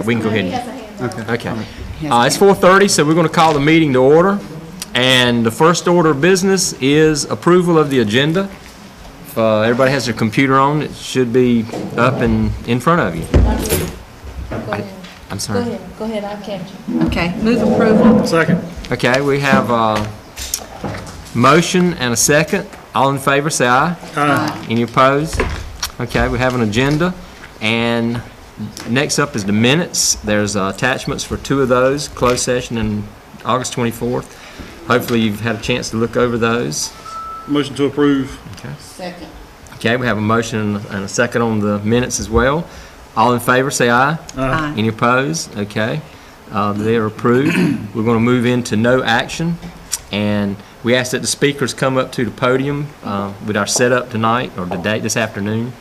we can go ahead He and... has a hand up. Okay. Uh, It's 4:30, so we're going to call the meeting to order. And the first order of business is approval of the agenda. If uh, everybody has their computer on, it should be up and in front of you. Go ahead. I'm Go sorry. ahead, go ahead, I'll catch you. Okay, move approval. Second. Okay, we have a motion and a second. All in favor, say aye. Aye. Any opposed? Okay, we have an agenda, and next up is the minutes. There's uh, attachments for two of those, closed session and August 24th. Hopefully, you've had a chance to look over those. Motion to approve. Okay. Second. Okay, we have a motion and a second on the minutes as well. All in favor, say aye. Aye. Any opposed? Okay, Uh, they are approved. We're going to move into no action, and we ask that the speakers come up to the podium uh, with our setup tonight, or today, this afternoon.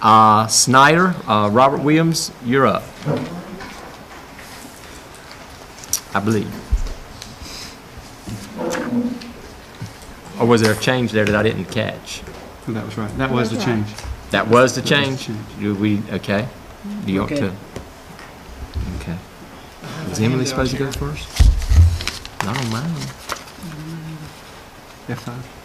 Uh, Schneider, uh, Robert Williams, you're up. I believe. Or was there a change there that I didn't catch? That was right. That was the change. That was the That was the change? change. Do we, okay. Do you want Good. to? Okay. Was Emily supposed to go first? Not on mine. F5.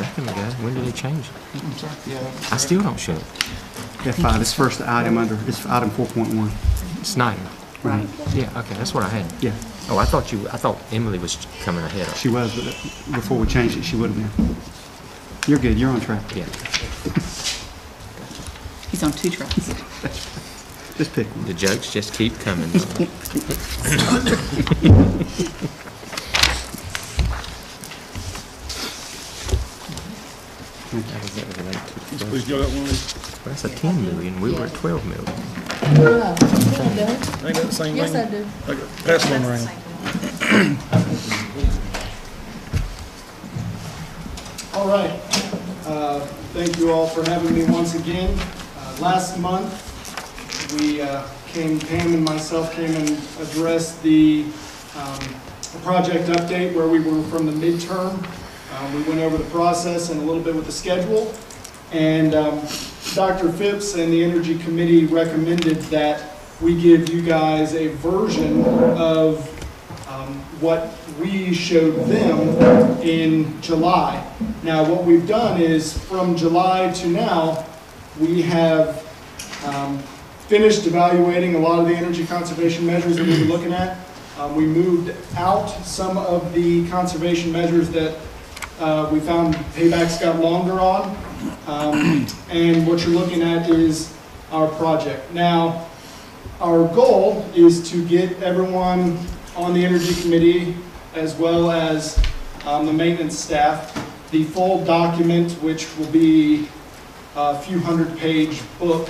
Second ago. When did they change it? I'm sorry. Yeah. I still don't show it. F5, it's first item under, it's item 4.1. Schneider. Right. Yeah, okay, that's what I had. Yeah, Oh, I thought you, I thought Emily was coming ahead of. she was, but before we changed it, she would have been. You're good, you're on track. Yeah, He's on two tracks. Just pick one. the jokes just keep coming. How does that relate to- y'all got one of these? That's a 10 million, we were at 12 million. No, you don't. Ain't that the same thing? Yes, I do. Okay, Pass one around. All right. Uh, Thank you all for having me once again. Uh, Last month, we uh, came, Pam and myself came and addressed the um, project update where we were from the midterm. Um, We went over the process and a little bit with the schedule. And um, Dr. Phipps and the Energy Committee recommended that we give you guys a version of um, what we showed them in July. Now, what we've done is, from July to now, we have um, finished evaluating a lot of the energy conservation measures that we were looking at. Um, We moved out some of the conservation measures that uh, we found paybacks got longer on. Um, And what you're looking at is our project. Now, our goal is to get everyone on the Energy Committee, as well as um, the maintenance staff, the full document, which will be a few hundred-page book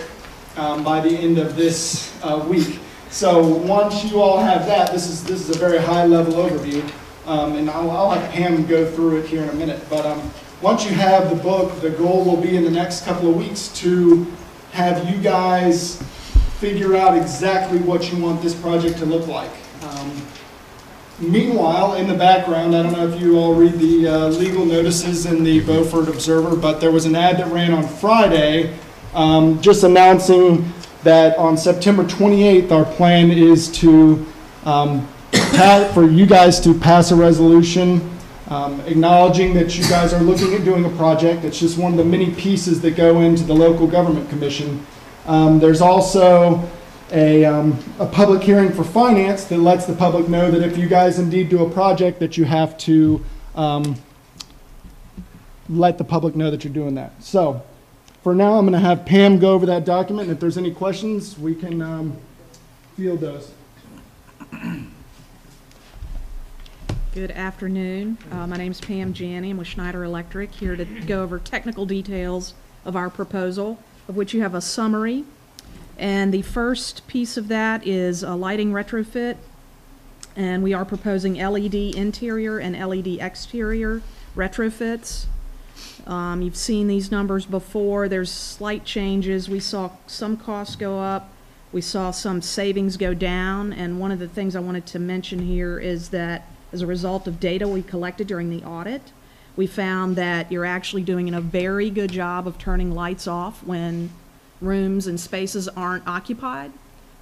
um, by the end of this uh, week. So once you all have that, this is, this is a very high-level overview, um, and I'll, I'll have Pam go through it here in a minute. But um, once you have the book, the goal will be in the next couple of weeks to have you guys figure out exactly what you want this project to look like. Um, Meanwhile, in the background, I don't know if you all read the uh, legal notices in the Beaufort Observer, but there was an ad that ran on Friday um, just announcing that on September 28th, our plan is to, um, pa- for you guys to pass a resolution um, acknowledging that you guys are looking at doing a project. It's just one of the many pieces that go into the local government commission. Um, There's also a, um, a public hearing for finance that lets the public know that if you guys indeed do a project, that you have to um, let the public know that you're doing that. So for now, I'm going to have Pam go over that document, and if there's any questions, we can um, field those. Good afternoon. Uh, My is Pam Janney. I'm with Schneider Electric, here to go over technical details of our proposal, of which you have a summary. And the first piece of that is a lighting retrofit, and we are proposing LED interior and LED exterior retrofits. Um, You've seen these numbers before. There's slight changes. We saw some costs go up. We saw some savings go down. And one of the things I wanted to mention here is that as a result of data we collected during the audit, we found that you're actually doing a very good job of turning lights off when rooms and spaces aren't occupied.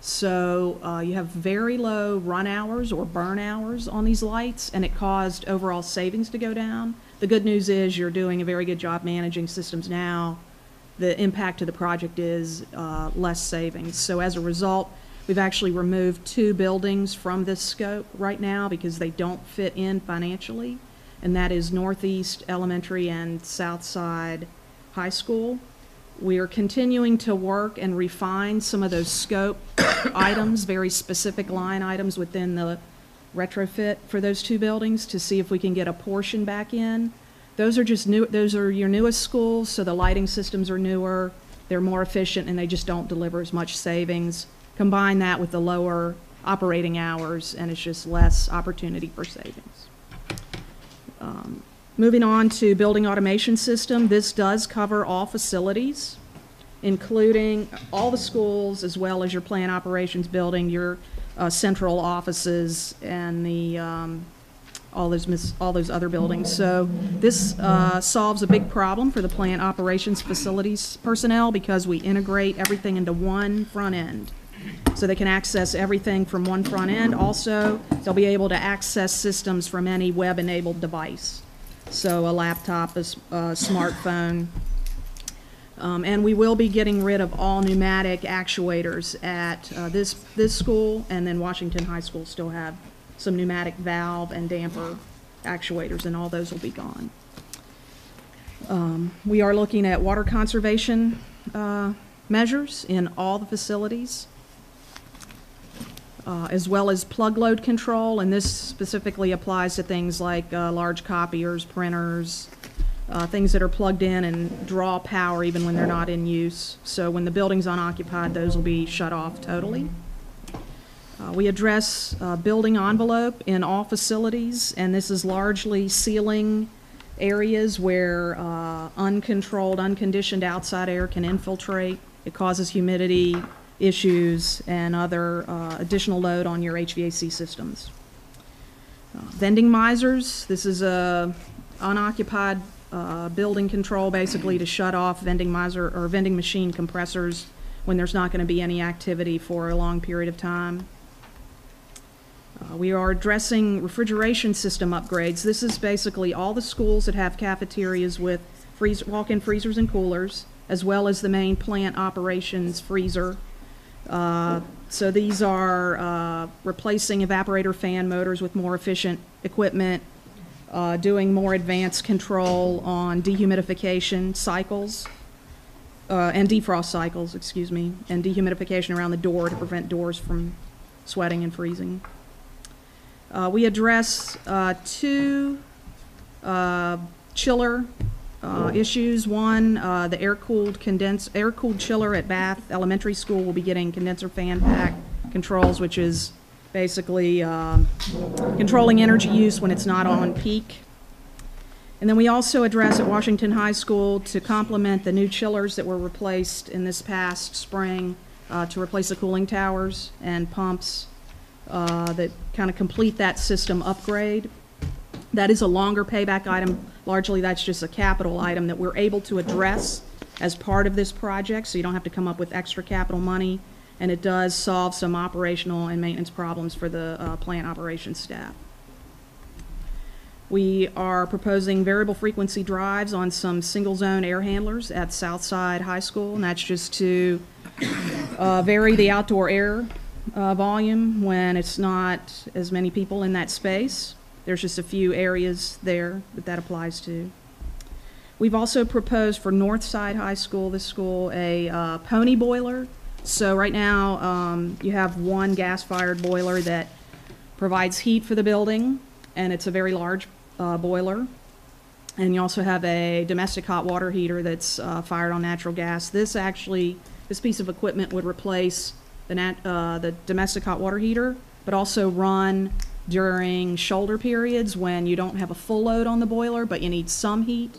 So uh, you have very low run hours or burn hours on these lights, and it caused overall savings to go down. The good news is you're doing a very good job managing systems now. The impact to the project is uh, less savings. So as a result, we've actually removed two buildings from this scope right now because they don't fit in financially, and that is Northeast Elementary and Southside High School. We are continuing to work and refine some of those scope items, very specific line items within the retrofit for those two buildings to see if we can get a portion back in. Those are just new, those are your newest schools, so the lighting systems are newer, they're more efficient, and they just don't deliver as much savings. Combine that with the lower operating hours, and it's just less opportunity for savings. Um, Moving on to building automation system, this does cover all facilities, including all the schools, as well as your plant operations building, your uh, central offices, and the, um, all those, mis- all those other buildings. So this uh, solves a big problem for the plant operations facilities personnel because we integrate everything into one front end. So they can access everything from one front end. Also, they'll be able to access systems from any web-enabled device. So a laptop, a smartphone. Um, And we will be getting rid of all pneumatic actuators at uh, this, this school, and then Washington High School still have some pneumatic valve and damper actuators, and all those will be gone. Um, We are looking at water conservation uh, measures in all the facilities, uh, as well as plug load control, and this specifically applies to things like uh, large copiers, printers, uh, things that are plugged in and draw power even when they're not in use. So when the building's unoccupied, those will be shut off totally. Uh, We address uh, building envelope in all facilities, and this is largely sealing areas where uh, uncontrolled, unconditioned outside air can infiltrate. It causes humidity issues and other uh, additional load on your HVAC systems. Uh, Vending misers, this is a unoccupied uh, building control, basically to shut off vending miser, or vending machine compressors when there's not going to be any activity for a long period of time. Uh, We are addressing refrigeration system upgrades. This is basically all the schools that have cafeterias with walk-in freezers and coolers, as well as the main plant operations freezer. Uh, So these are uh, replacing evaporator fan motors with more efficient equipment, uh, doing more advanced control on dehumidification cycles, uh, and defrost cycles, excuse me, and dehumidification around the door to prevent doors from sweating and freezing. Uh, We address two chiller uh, issues. One, uh, the air-cooled condense, air-cooled chiller at Bath Elementary School will be getting condenser fan pack controls, which is basically um, controlling energy use when it's not on peak. And then we also address at Washington High School to complement the new chillers that were replaced in this past spring, uh, to replace the cooling towers and pumps uh, that kind of complete that system upgrade. That is a longer payback item. Largely, that's just a capital item that we're able to address as part of this project, so you don't have to come up with extra capital money. And it does solve some operational and maintenance problems for the uh, plant operations staff. We are proposing variable frequency drives on some single-zone air handlers at Southside High School, and that's just to uh, vary the outdoor air uh, volume when it's not as many people in that space. There's just a few areas there that that applies to. We've also proposed for Northside High School, this school, a uh, pony boiler. So right now, um, you have one gas-fired boiler that provides heat for the building, and it's a very large uh, boiler. And you also have a domestic hot water heater that's uh, fired on natural gas. This actually, this piece of equipment would replace the nat, uh, the domestic hot water heater, but also run during shoulder periods when you don't have a full load on the boiler, but you need some heat.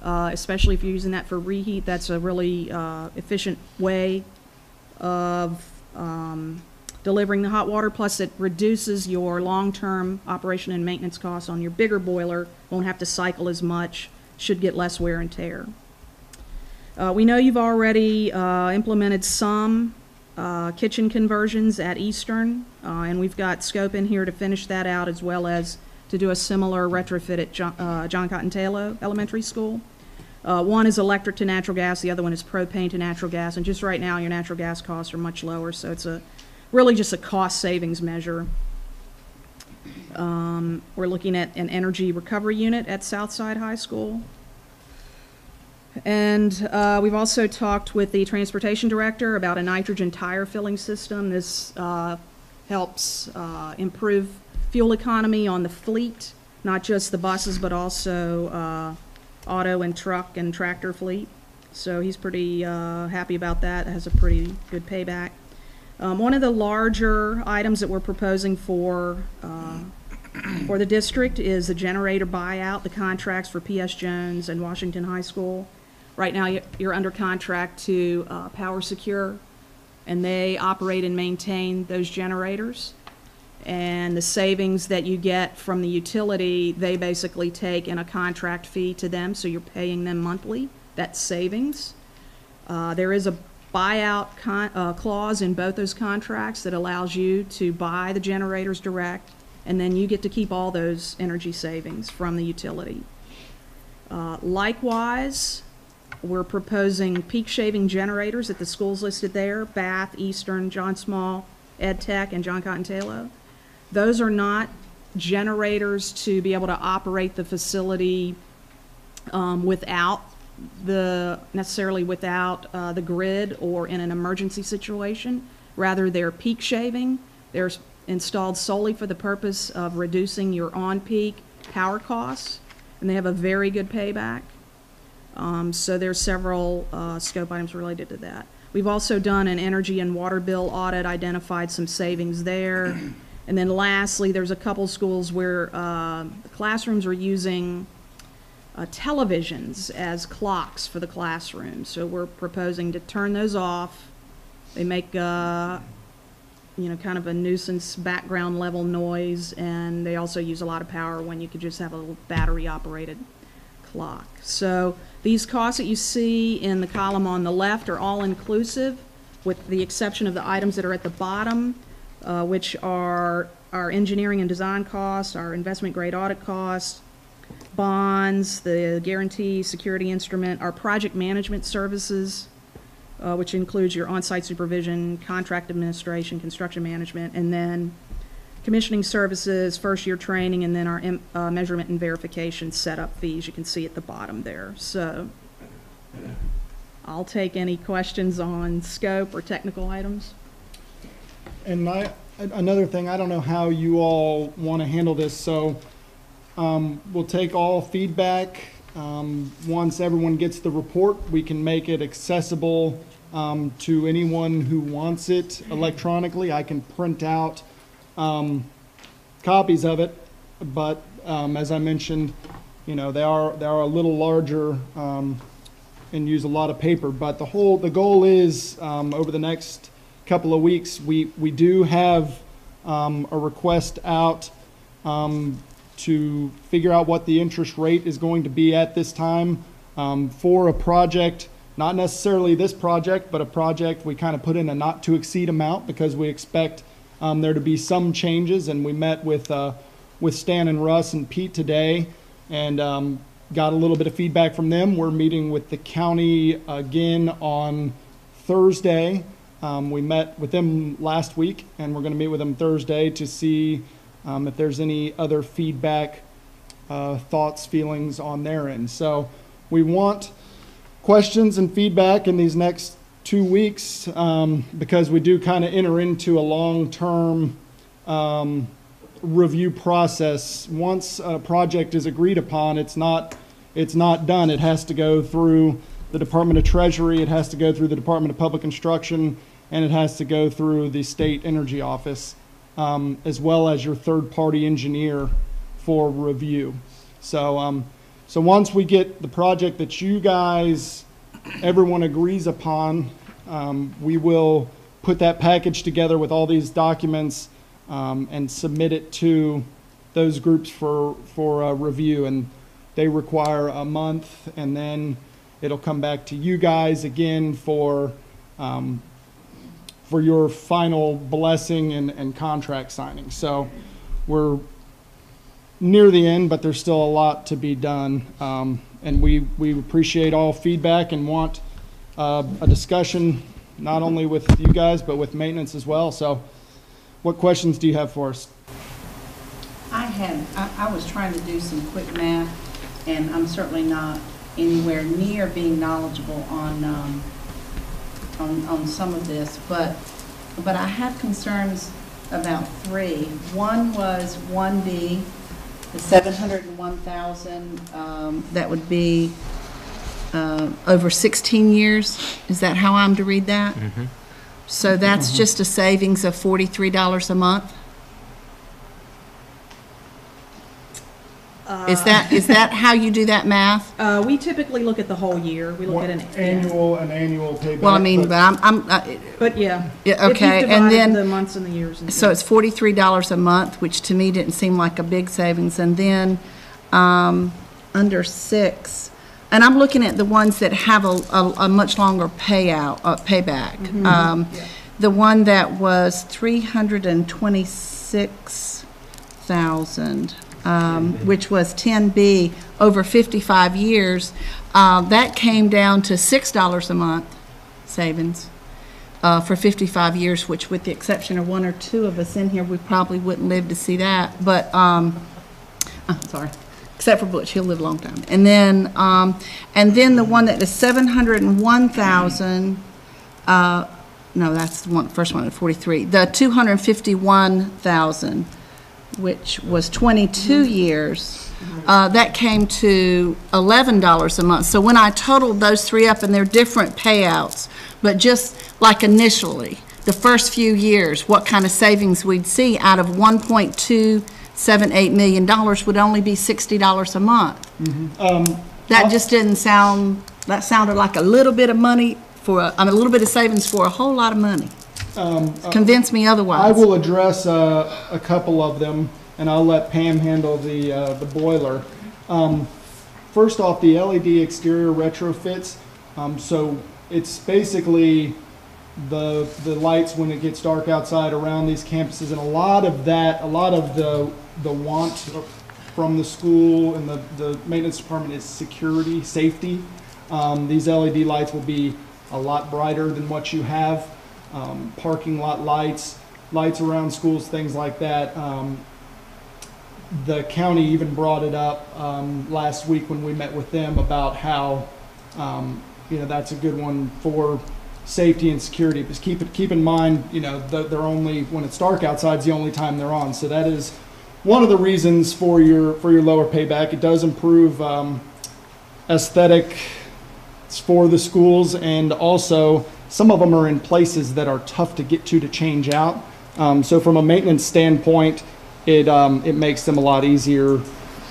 Uh, especially if you're using that for reheat, that's a really uh, efficient way of um, delivering the hot water, plus it reduces your long-term operation and maintenance costs on your bigger boiler, won't have to cycle as much, should get less wear and tear. Uh, we know you've already uh, implemented some uh, kitchen conversions at Eastern, uh, and we've got scope in here to finish that out as well as to do a similar retrofit at John, uh, John Cotton Tayloe Elementary School. Uh, one is electric to natural gas, the other one is propane to natural gas, and just right now your natural gas costs are much lower, so it's a really just a cost savings measure. Um, we're looking at an energy recovery unit at Southside High School. And uh, we've also talked with the transportation director about a nitrogen tire filling system. This uh, helps uh, improve fuel economy on the fleet, not just the buses, but also uh, auto and truck and tractor fleet. So he's pretty uh, happy about that. It has a pretty good payback. Um, One of the larger items that we're proposing for uh, for the district is the generator buyout, the contracts for PS Jones and Washington High School. Right now, you- you're under contract to uh, Power Secure, and they operate and maintain those generators. And the savings that you get from the utility, they basically take in a contract fee to them, so you're paying them monthly. That's savings. Uh, There is a buyout uh, clause in both those contracts that allows you to buy the generators direct, and then you get to keep all those energy savings from the utility. Uh, Likewise, we're proposing peak shaving generators at the schools listed there, Bath, Eastern, John Small, Ed Tech, and John Cotton Tayloe. Those are not generators to be able to operate the facility um, without the, necessarily without uh, the grid or in an emergency situation. Rather, they're peak shaving. They're installed solely for the purpose of reducing your on-peak power costs, and they have a very good payback. Um, So there's several uh, scope items related to that. We've also done an energy and water bill audit, identified some savings there. And then lastly, there's a couple schools where uh, classrooms are using uh, televisions as clocks for the classroom. So we're proposing to turn those off. They make, uh, you know, kind of a nuisance background level noise, and they also use a lot of power when you could just have a little battery operated clock. So these costs that you see in the column on the left are all inclusive, with the exception of the items that are at the bottom, uh, which are our engineering and design costs, our investment grade audit costs, bonds, the guarantee security instrument, our project management services, uh, which includes your on-site supervision, contract administration, construction management, and then commissioning services, first-year training, and then our uh, measurement and verification setup fees, you can see at the bottom there. So I'll take any questions on scope or technical items. And I, another thing, I don't know how you all want to handle this, so um, we'll take all feedback. Um, Once everyone gets the report, we can make it accessible um, to anyone who wants it electronically. I can print out um, copies of it, but um, as I mentioned, you know, they are, they are a little larger um, and use a lot of paper. But the whole, the goal is, um, over the next couple of weeks, we, we do have um, a request out um, to figure out what the interest rate is going to be at this time for a project, not necessarily this project, but a project we kind of put in a not to exceed amount because we expect um, there to be some changes. And we met with, uh, with Stan and Russ and Pete today and um, got a little bit of feedback from them. We're meeting with the county again on Thursday. Um, we met with them last week, and we're going to meet with them Thursday to see um, if there's any other feedback, uh, thoughts, feelings on their end. So we want questions and feedback in these next two weeks um, because we do kind of enter into a long-term um, review process. Once a project is agreed upon, it's not, it's not done. It has to go through the Department of Treasury, it has to go through the Department of Public Instruction, and it has to go through the State Energy Office, um, as well as your third-party engineer for review. So, um, so once we get the project that you guys, everyone agrees upon, um, we will put that package together with all these documents um, and submit it to those groups for, for uh, review. And they require a month, and then it'll come back to you guys again for, um, for your final blessing and, and contract signing. So we're near the end, but there's still a lot to be done. Um, and we, we appreciate all feedback and want uh, a discussion, not only with you guys, but with maintenance as well. So what questions do you have for us? I had, I, I was trying to do some quick math, and I'm certainly not anywhere near being knowledgeable on, um, on, on some of this, but, but I have concerns about three. One was one B, the seven hundred and one thousand, um, that would be, uh, over sixteen years. Is that how I'm to read that? So that's just a savings of forty-three dollars a month? Is that, is that how you do that math? Uh, we typically look at the whole year. We look at an. yeah. Annual, an annual payback. Well, I mean, but I'm, I'm, uh, But yeah. Yeah, If okay, you've and divided then- The months and the years. and so things. it's forty-three dollars a month, which to me didn't seem like a big savings. And then, um, under six, and I'm looking at the ones that have a, a, a much longer payout, uh, payback. Um, the one that was three hundred and twenty-six thousand, um, which was ten B, over fifty-five years, uh, that came down to six dollars a month savings uh, for 55 years, which with the exception of one or two of us in here, we probably wouldn't live to see that. But, um, uh, sorry, except for Butch, he'll live a long time. And then, um, and then the one that is 701,000, uh, no, that's the one, first one at 43. The 251,000, which was 22 years, uh, that came to $11 a month. So when I totaled those three up, and they're different payouts, but just like initially, the first few years, what kind of savings we'd see out of $1.278 million would only be $60 a month. That just didn't sound, that sounded like a little bit of money for, a- I mean, a little bit of savings for a whole lot of money. Convince me otherwise. I otherwise. will address uh, a couple of them, and I'll let Pam handle the, uh, the boiler. Um, First off, the LED exterior retrofits, um, so it's basically the, the lights when it gets dark outside around these campuses, and a lot of that, a lot of the, the want from the school and the, the maintenance department is security, safety. Um, these LED lights will be a lot brighter than what you have. Um, parking lot lights, lights around schools, things like that. Um, the county even brought it up um, last week when we met with them about how, um, you know, that's a good one for safety and security. Because keep it, keep in mind, you know, they're only when it's dark outside is the only time they're on. So that is one of the reasons for your for your lower payback. It does improve um, aesthetic for the schools, and also some of them are in places that are tough to get to to change out. Um, so from a maintenance standpoint, it um, it makes them a lot easier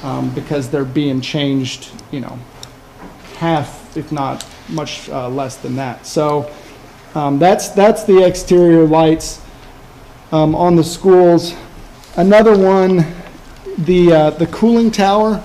um, because they're being changed, you know, half, if not much uh, less than that. So um, that's that's the exterior lights um, on the schools. Another one, the uh, the cooling tower.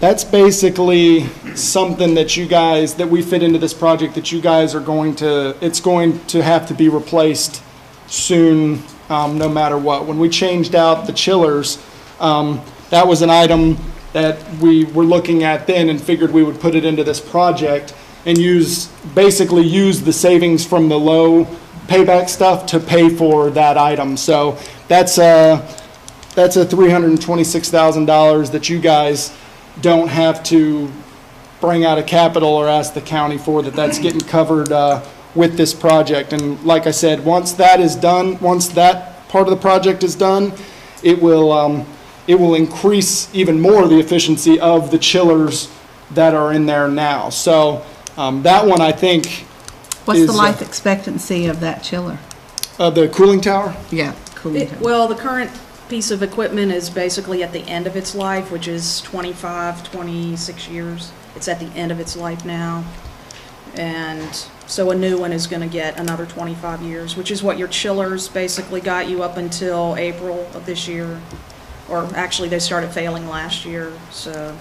That's basically something that you guys, that we fit into this project, that you guys are going to, it's going to have to be replaced soon, um, no matter what. When we changed out the chillers, um, that was an item that we were looking at then and figured we would put it into this project and use, basically use the savings from the low payback stuff to pay for that item. So that's a, that's a three hundred and twenty-six thousand dollars that you guys don't have to bring out of capital or ask the county for, that that's getting covered, uh, with this project. And like I said, once that is done, once that part of the project is done, it will, um, it will increase even more the efficiency of the chillers that are in there now. So, um, that one, I think, What's is, the uh, life expectancy of that chiller? uh, the cooling tower, Yeah, cooling It- tower. Well, the current piece of equipment is basically at the end of its life, which is 25, 26 years. It's at the end of its life now. And So a new one is gonna get another 25 years, which is what your chillers basically got you up until April of this year. Or actually, they started failing last year, so.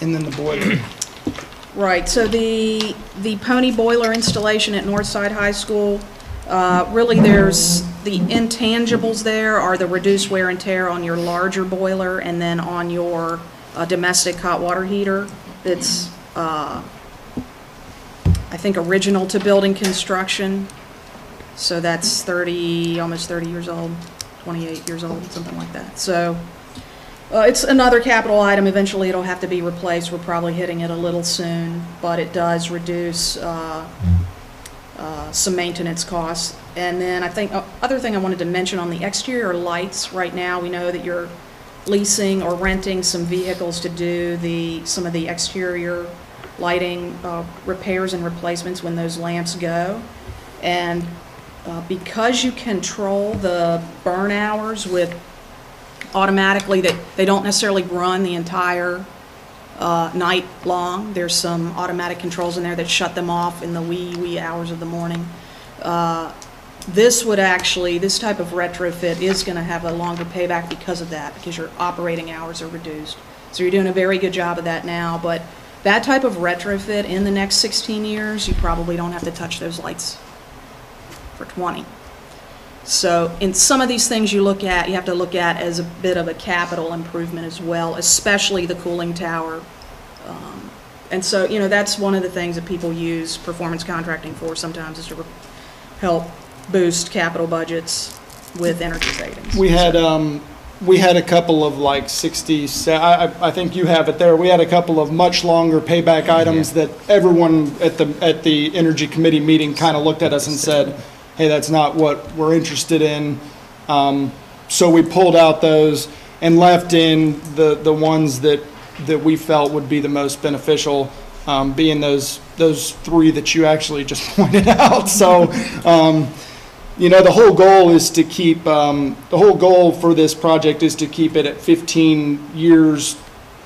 And then the boiler. Right, so the, the pony boiler installation at Northside High School, uh, really there's, the intangibles there are the reduced wear and tear on your larger boiler and then on your uh, domestic hot water heater that's, uh, I think, original to building construction. So that's 30, almost 30 years old, 28 years old, something like that. So uh, It's another capital item. Eventually, it'll have to be replaced. We're probably hitting it a little soon, but it does reduce uh, uh, some maintenance costs. And then I think, uh, other thing I wanted to mention on the exterior lights, right now, we know that you're leasing or renting some vehicles to do the, some of the exterior lighting uh, repairs and replacements when those lamps go. And uh, because you control the burn hours with automatically, that they don't necessarily run the entire uh, night long. There's some automatic controls in there that shut them off in the wee, wee hours of the morning. Uh, This would actually, this type of retrofit is going to have a longer payback because of that, because your operating hours are reduced. So you're doing a very good job of that now, but that type of retrofit in the next 16 years, you probably don't have to touch those lights for 20. So in some of these things you look at, you have to look at as a bit of a capital improvement as well, especially the cooling tower. Um, And so, you know, that's one of the things that people use performance contracting for sometimes is to help boost capital budgets with energy savings. We had, um, we had a couple of like sixty, I, I, I think you have it there. We had a couple of much longer payback items that everyone at the, at the Energy Committee meeting kind of looked at us and said, hey, that's not what we're interested in. Um, so we pulled out those and left in the, the ones that, that we felt would be the most beneficial, um, being those, those three that you actually just pointed out. So, um, you know, the whole goal is to keep, um, the whole goal for this project is to keep it at 15 years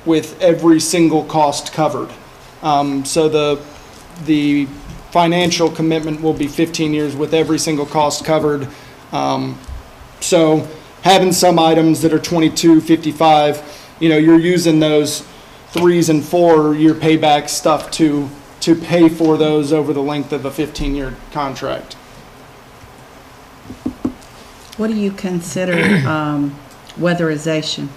with every single cost covered. Um, so the, the financial commitment will be 15 years with every single cost covered. Um, so having some items that are 22, 55, you know, you're using those threes and four-year payback stuff to, to pay for those over the length of a 15-year contract. What do you consider um, weatherization?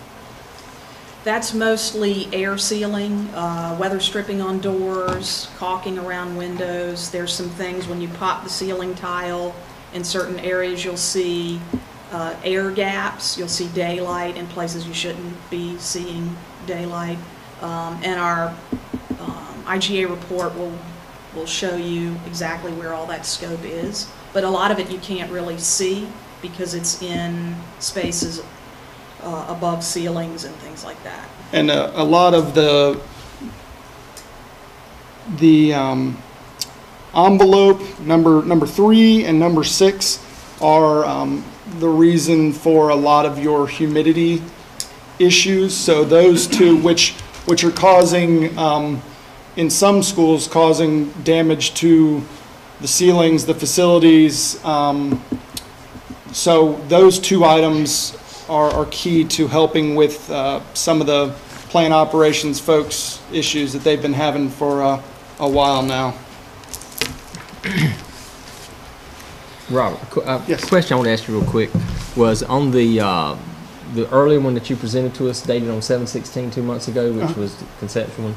That's mostly air sealing, uh, weather stripping on doors, caulking around windows. There's some things, when you pop the ceiling tile, in certain areas, you'll see uh, air gaps, you'll see daylight in places you shouldn't be seeing daylight. Um, And our um, IGA report will, will show you exactly where all that scope is. But a lot of it you can't really see because it's in spaces uh, above ceilings and things like that. And a, a lot of the, the um, envelope, number, number three and number six are um, the reason for a lot of your humidity issues. So those two, which, which are causing, um, in some schools, causing damage to the ceilings, the facilities. um, So those two items are, are key to helping with uh, some of the plant operations folks' issues that they've been having for uh, a while now. Robert, a uh, Yes. question I want to ask you real quick was on the, uh, the earlier one that you presented to us dated on seven sixteen two months ago, which Uh-huh. was the conceptual one.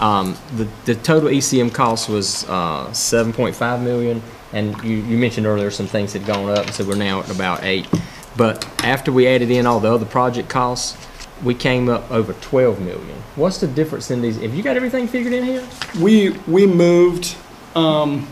Um, the, the total ECM cost was, uh, seven point five million, and you, you mentioned earlier some things had gone up, so we're now at about eight. But after we added in all the other project costs, we came up over twelve million. What's the difference in these? Have you got everything figured in here? We, we moved, um,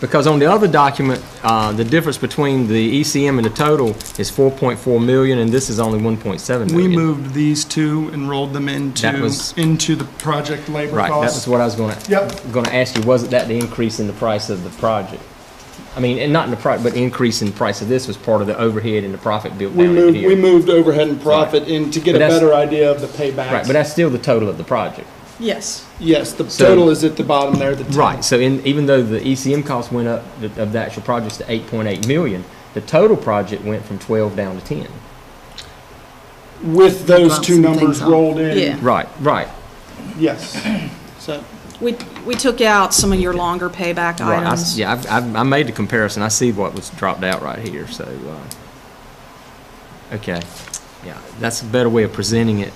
Because on the other document, uh, the difference between the ECM and the total is 4.4 million, and this is only 1.7 million. we moved these two and rolled them That into, was- into the project labor Right, that was what I was gonna, Yep. gonna ask you, wasn't that the increase in the price of the project? I mean, and not in the price, but increase in price of this was part of the overhead and the profit built We down moved, into we moved overhead and profit in to get But a that's- better idea of the paybacks. Right, but that's still the total of the project. Yes. Yes, the So- total is at the bottom there, the. Right, so in, even though the ECM cost went up the- of the actual projects to eight point eight million, the total project went from twelve down to ten. With those Bump two some numbers things up. rolled in. Yeah. Right, right. Yes. So, We, we took out some of your longer payback Right, I s- items. Yeah, I've, I've, I made the comparison, I see what was dropped out right here, so, uh, okay. Yeah, that's a better way of presenting it,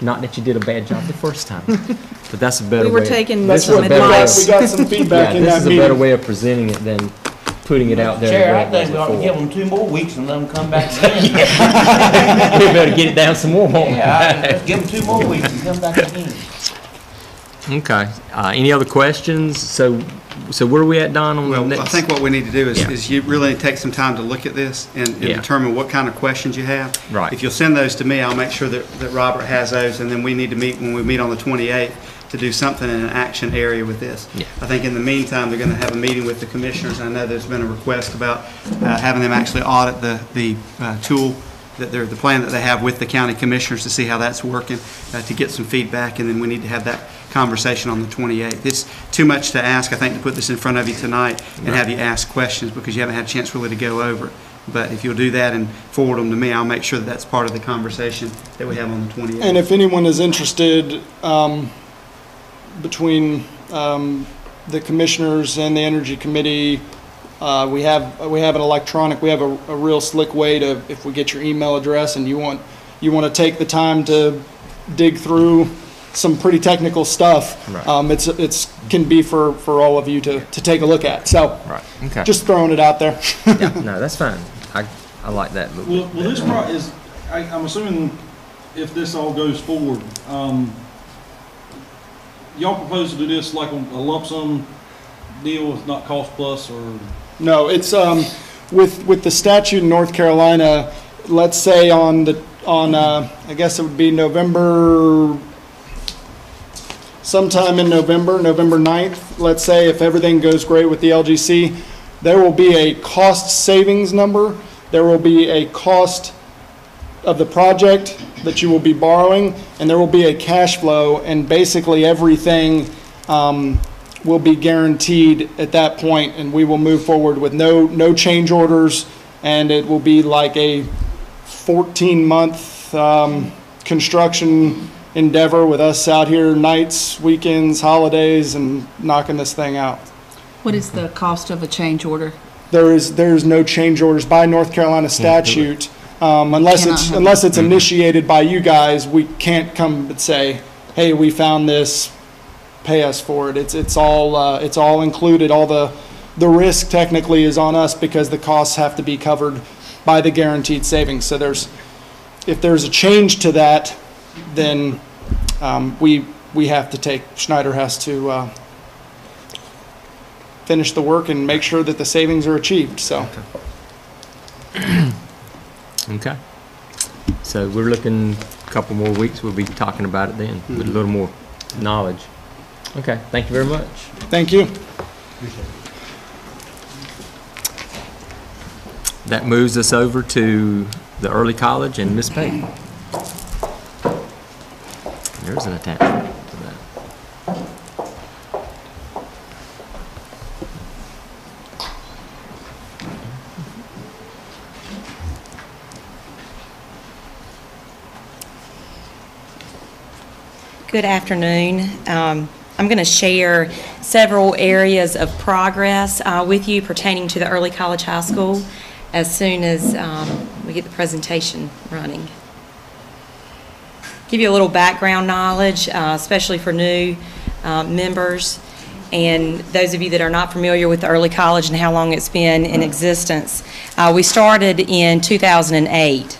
not that you did a bad job the first time, but that's a better way. We way. were taking that's This is what, we got, of- we got some feedback Yeah, in this that is a better meeting. way of presenting it than putting it out there. Chair, I the way think we was ought to give before. them two more weeks and let them come back again. We better get it down some more, won't we? Yeah, let's give them two more weeks and come back again. Okay, uh, any other questions? So, so where are we at, Don, on the Well, next? I think what we need to do is, Yeah. is you really to take some time to look at this and and Yeah. determine what kind of questions you have. Right. If you'll send those to me, I'll make sure that, that Robert has those, and then we need to meet, when we meet on the 28th, to do something in an action area with this. Yeah. I think in the meantime, they're gonna have a meeting with the commissioners. I know there's been a request about uh, having them actually audit the, the uh, tool, that they're, the plan that they have with the county commissioners to see how that's working, uh, to get some feedback, and then we need to have that conversation on the 28th. It's too much to ask, I think, to put this in front of you tonight and have you ask questions, because you haven't had a chance really to go over it. But if you'll do that and forward them to me, I'll make sure that that's part of the conversation that we have on the 28th. And if anyone is interested, um, between, um, the commissioners and the energy committee, uh, we have, we have an electronic, we have a, a real slick way to, if we get your email address and you want, you want to take the time to dig through some pretty technical stuff, Right. um, it's, it's, can be for, for all of you to, to take a look at. So, Right, okay. just throwing it out there. Yeah, no, that's fine. I, I like that. but- Well, well, this pro, is, I, I'm assuming if this all goes forward, um, y'all propose to do this like a lump sum deal, it's not cost plus or? No, it's, um, with, with the statute in North Carolina, let's say on the, on, uh, I guess it would be November, sometime in November, November 9th, let's say, if everything goes great with the LGC, there will be a cost savings number, there will be a cost of the project that you will be borrowing, and there will be a cash flow, and basically everything, um, will be guaranteed at that point, and we will move forward with no, no change orders, and it will be like a 14-month um, construction endeavor with us out here nights, weekends, holidays, and knocking this thing out. What is the cost of a change order? There is, there is no change orders by North Carolina statute. um, Unless Cannot it's, have- unless it's initiated by you guys, we can't come and say, hey, we found this, pay us for it. It's, it's all, uh, it's all included. All the, the risk technically is on us because the costs have to be covered by the guaranteed savings. So there's, if there's a change to that, then um, we, we have to take, Schneider has to uh, finish the work and make sure that the savings are achieved, so. Okay. So we're looking a couple more weeks, we'll be talking about it then with a little more knowledge. Okay, thank you very much. Thank you. That moves us over to the early college and Miss Payton. There's an attachment to that. Good afternoon. Um, I'm going to share several areas of progress uh, with you pertaining to the early college high school as soon as um, we get the presentation running. Give you a little background knowledge, uh, especially for new uh, members and those of you that are not familiar with early college and how long it's been in existence. Uh, We started in 2008.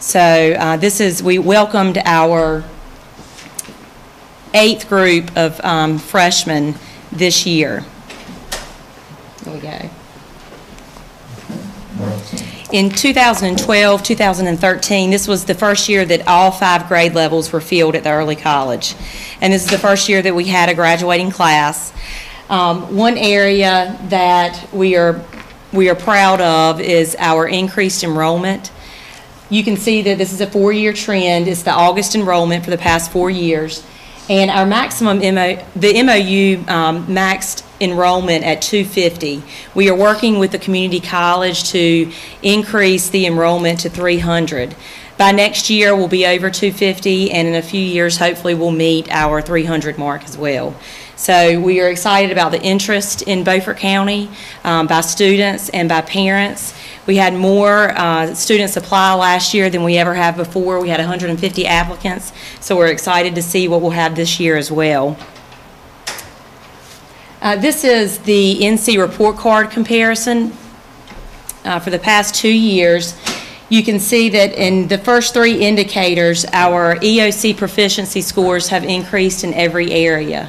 So uh, this is, we welcomed our eighth group of um, freshmen this year. There we go. In 2012, 2013, this was the first year that all five grade levels were filled at the early college. And this is the first year that we had a graduating class. Um, One area that we are we are proud of is our increased enrollment. You can see that this is a four-year trend. It's the August enrollment for the past four years. And our maximum MO, the MOU um, maxed enrollment at 250. We are working with the community college to increase the enrollment to 300. By next year, we'll be over 250, and in a few years, hopefully, we'll meet our 300 mark as well. So we are excited about the interest in Beaufort County um, by students and by parents. We had more uh, students apply last year than we ever have before. We had 150 applicants, so we're excited to see what we'll have this year as well. Uh, This is the NC report card comparison uh, for the past two years. You can see that in the first three indicators, our EOC proficiency scores have increased in every area.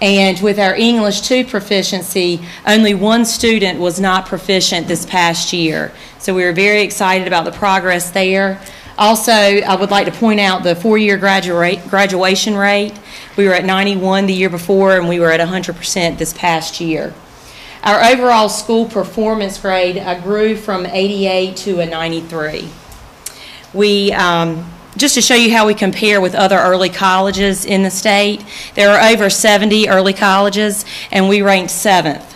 And with our English 2 proficiency, only one student was not proficient this past year. So we were very excited about the progress there. Also, I would like to point out the four-year gradua- graduation rate. We were at 91 the year before, and we were at 100% this past year. Our overall school performance grade uh, grew from 88 to a 93. We, um, just to show you how we compare with other early colleges in the state, there are over 70 early colleges, and we ranked seventh.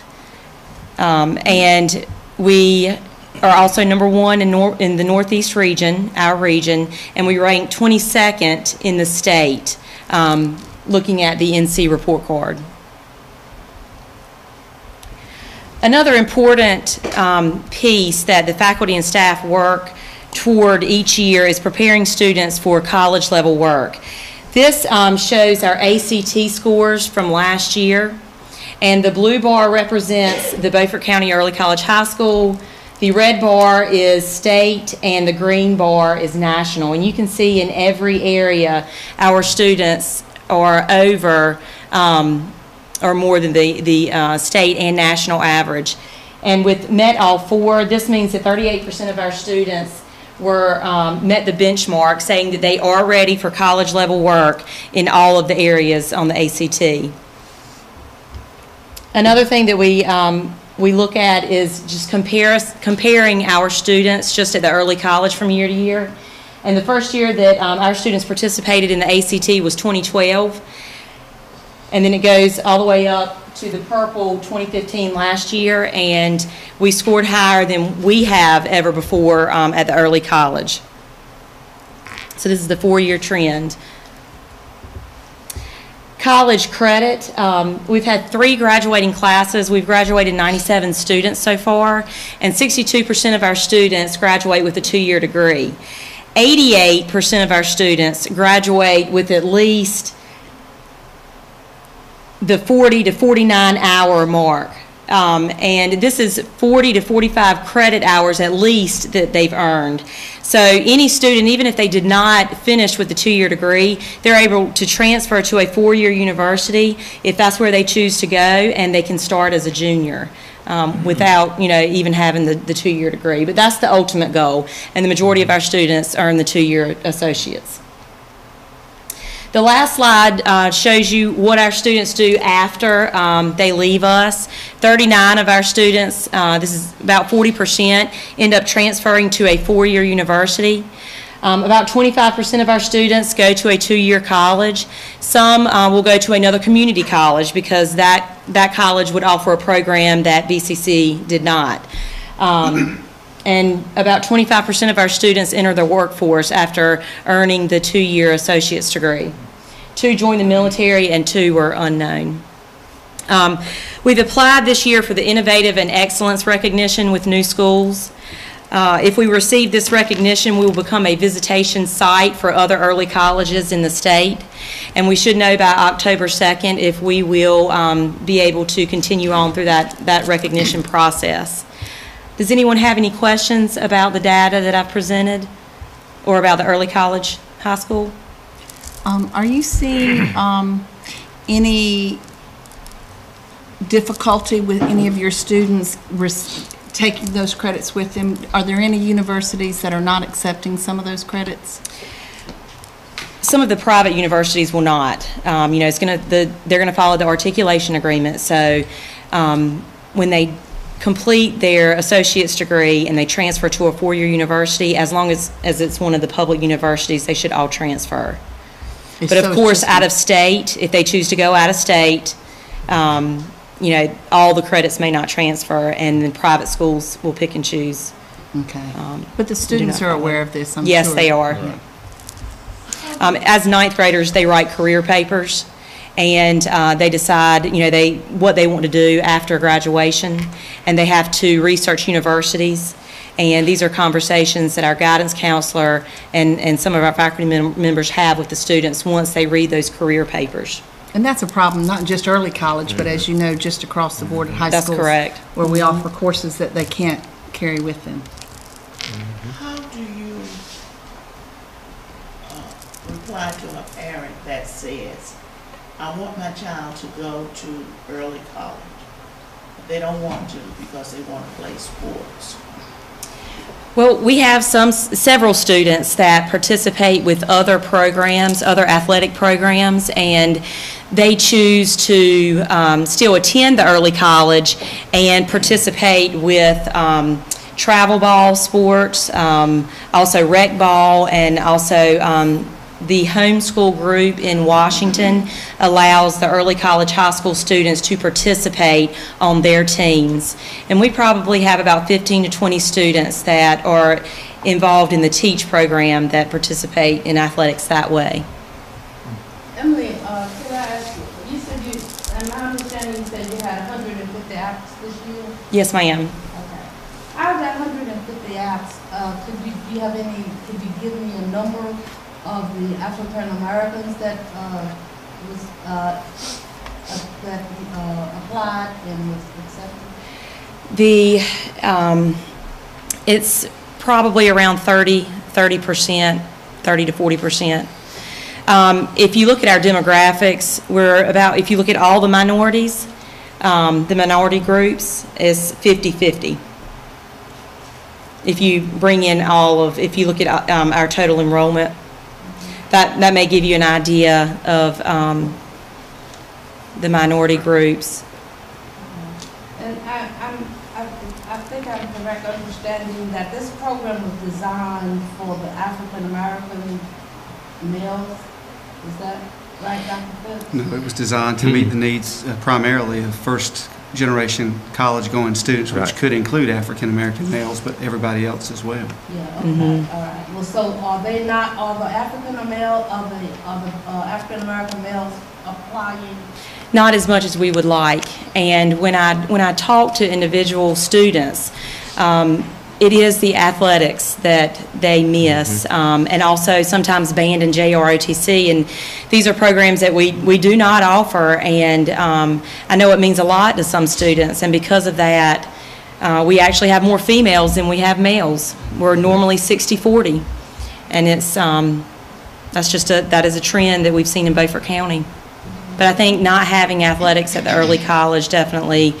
Um, And we are also number one in in the Northeast region, our region, and we ranked 22nd in the state, um, looking at the NC report card. Another important um, piece that the faculty and staff work toward each year is preparing students for college-level work. This um, shows our ACT scores from last year, and the blue bar represents the Beaufort County Early College High School, the red bar is state, and the green bar is national. And you can see in every area, our students are over um, or more than the, the uh, state and national average. And with met all four, this means that 38% of our students were, um, met the benchmark, saying that they are ready for college level work in all of the areas on the ACT. Another thing that we, um, we look at is just compare, comparing our students just at the early college from year to year. And the first year that um, our students participated in the ACT was 2012. And then it goes all the way up to the purple 2015 last year, and we scored higher than we have ever before um, at the early college. So this is the four-year trend. College credit, um, we've had three graduating classes. We've graduated 97 students so far, and 62% of our students graduate with a two-year degree. 88% of our students graduate with at least the 40 to 49 hour mark. Um, and this is 40 to 45 credit hours at least that they've earned. So any student, even if they did not finish with the two-year degree, they're able to transfer to a four-year university if that's where they choose to go, and they can start as a junior. Um, without, you know, even having the, the two-year degree. But that's the ultimate goal, and the majority of our students earn the two-year associates. The last slide uh, shows you what our students do after um, they leave us. 39 of our students, uh, this is about 40%, end up transferring to a four-year university. Um, about 25% of our students go to a two-year college. Some uh, will go to another community college because that, that college would offer a program that BCC did not. Um, and about 25% of our students enter the workforce after earning the two-year associate's degree. Two joined the military and two were unknown. Um, we've applied this year for the Innovative and Excellence recognition with new schools. Uh, if we receive this recognition, we will become a visitation site for other early colleges in the state. And we should know by October 2nd if we will um, be able to continue on through that, that recognition process. Does anyone have any questions about the data that I've presented or about the early college high school? Um, Are you seeing um, any difficulty with any of your students taking those credits with them? Are there any universities that are not accepting some of those credits? Some of the private universities will not. Um, You know, it's going to, the they're going to follow the articulation agreement. So um, when they complete their associate's degree and they transfer to a four-year university, as long as, as it's one of the public universities, they should all transfer. It's But so of course, out of state, if they choose to go out of state, um, you know, all the credits may not transfer, and then private schools will pick and choose. Okay. um, But the students are aware of this, I'm sure. Yes, they are. Um, As ninth graders, they write career papers, and uh, they decide, you know, they, what they want to do after graduation, and they have to research universities. And these are conversations that our guidance counselor and, and some of our faculty mem- members have with the students once they read those career papers. And that's a problem, not just early college, but as you know, just across the board at high That's schools. correct. Where we offer courses that they can't carry with them. How do you uh, reply to a parent that says, I want my child to go to early college? They don't want to because they want to play sports. Well, we have some, several students that participate with other programs, other athletic programs, and they choose to um, still attend the early college and participate with um, travel ball sports, um, also rec ball, and also um, the homeschool group in Washington allows the early college high school students to participate on their teams. And we probably have about 15 to 20 students that are involved in the TEACH program that participate in athletics that way. Emily, uh, could I ask you, you said you, and my understanding, you said you had hundred and fifty apps this year? Yes, ma'am. Okay. Out of that hundred and fifty apps, uh, could you, do you have any, could you give me a number of the African Americans that, uh, was, uh, uh, that, uh, applied and was accepted? The, um, it's probably around 30, 30%, 30 to 40%. Um, If you look at our demographics, we're about, if you look at all the minorities, um, the minority groups is 50/50. If you bring in all of, if you look at um, our total enrollment, that, that may give you an idea of um, the minority groups. And I, I'm, I, I think I'm correct understanding that this program was designed for the African American males. Is that right, Dr. Phipps? No, it was designed to meet the needs uh, primarily of first-generation college-going students, which Right. could include African-American males, but everybody else as well. Yeah, okay, all right. Well, so are they not, are the African or male, are the, are the, uh, African American males applying? Not as much as we would like. And when I, when I talk to individual students, um, it is the athletics that they miss, um, and also sometimes band and JROTC. And these are programs that we, we do not offer, and um, I know it means a lot to some students. And because of that, uh, we actually have more females than we have males. We're normally 60/40. And it's, um, that's just a, that is a trend that we've seen in Beaufort County. But I think not having athletics at the early college definitely,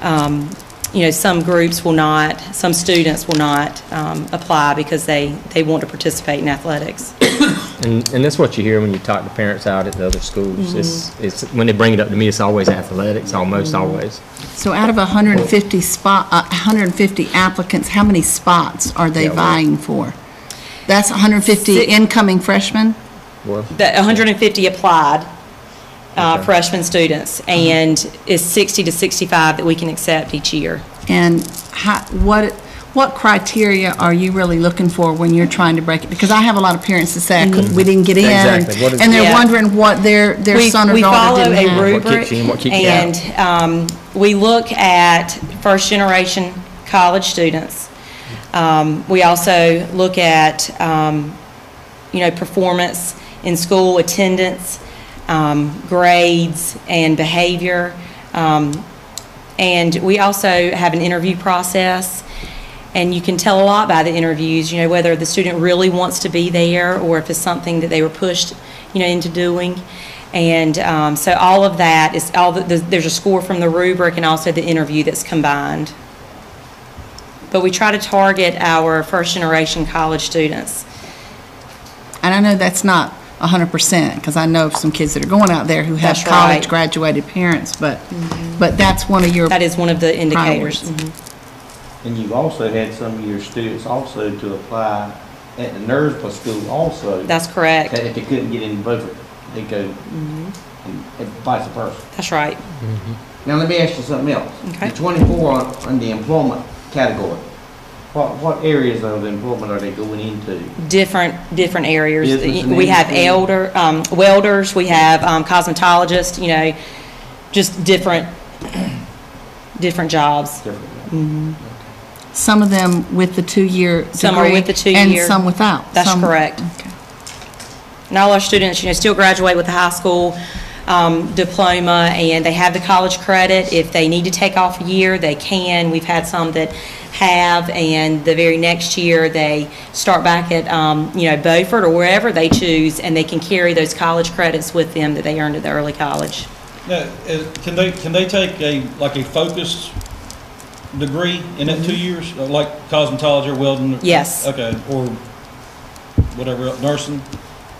um, you know, some groups will not, some students will not um, apply because they, they want to participate in athletics. And, and that's what you hear when you talk to parents out at the other schools. It's, it's, when they bring it up to me, it's always athletics, almost always. So out of 150 spot, uh, 150 applicants, how many spots are they Yeah, well- vying for? That's 150 Six. incoming freshmen? Well, The 150 applied uh, Okay. freshman students, and it's 60 to 65 that we can accept each year. And how, what, what criteria are you really looking for when you're trying to break it? Because I have a lot of parents that say, I couldn't, we didn't get in. Exactly. What is- And they're Yeah. wondering what their, their We- son or daughter didn't We follow a have. What rubric, kicks in, what kicks out. and um, we look at first-generation college students. Um, We also look at, um, you know, performance in school, attendance, um, grades, and behavior. Um, And we also have an interview process, and you can tell a lot by the interviews, you know, whether the student really wants to be there or if it's something that they were pushed, you know, into doing. And um, so all of that is, all, the- the- there's a score from the rubric and also the interview that's combined. But we try to target our first-generation college students. And I know that's not hundred percent, because I know of some kids that are going out there who have That's college right. Mm-hmm. graduated parents, but, but that's one of your That is one of the indicators. Priorities. And you've also had some of your students also to apply at the NERSBA school also. That's correct. That if they couldn't get in Beaufort, they go Mhm. and and vice versa. That's right. Now, let me ask you something else. Okay. The twenty-four on, on the employment category, what, what areas of employment are they going into? Different, different areas. Business and We have industry. elder, um, welders, we have um, cosmetologists, you know, just different, different jobs. Different. Some of them with the two-year degree. Some are with the And two-year. some without. That's Some- correct. Okay. And all our students, you know, still graduate with a high school um, diploma, and they have the college credit. If they need to take off a year, they can. We've had some that have, and the very next year, they start back at, um, you know, Beaufort or wherever they choose, and they can carry those college credits with them that they earned at the early college. Now, can they, can they take a, like a focused degree in that two years, like cosmetology or welding? Yes. Okay, or whatever, nursing?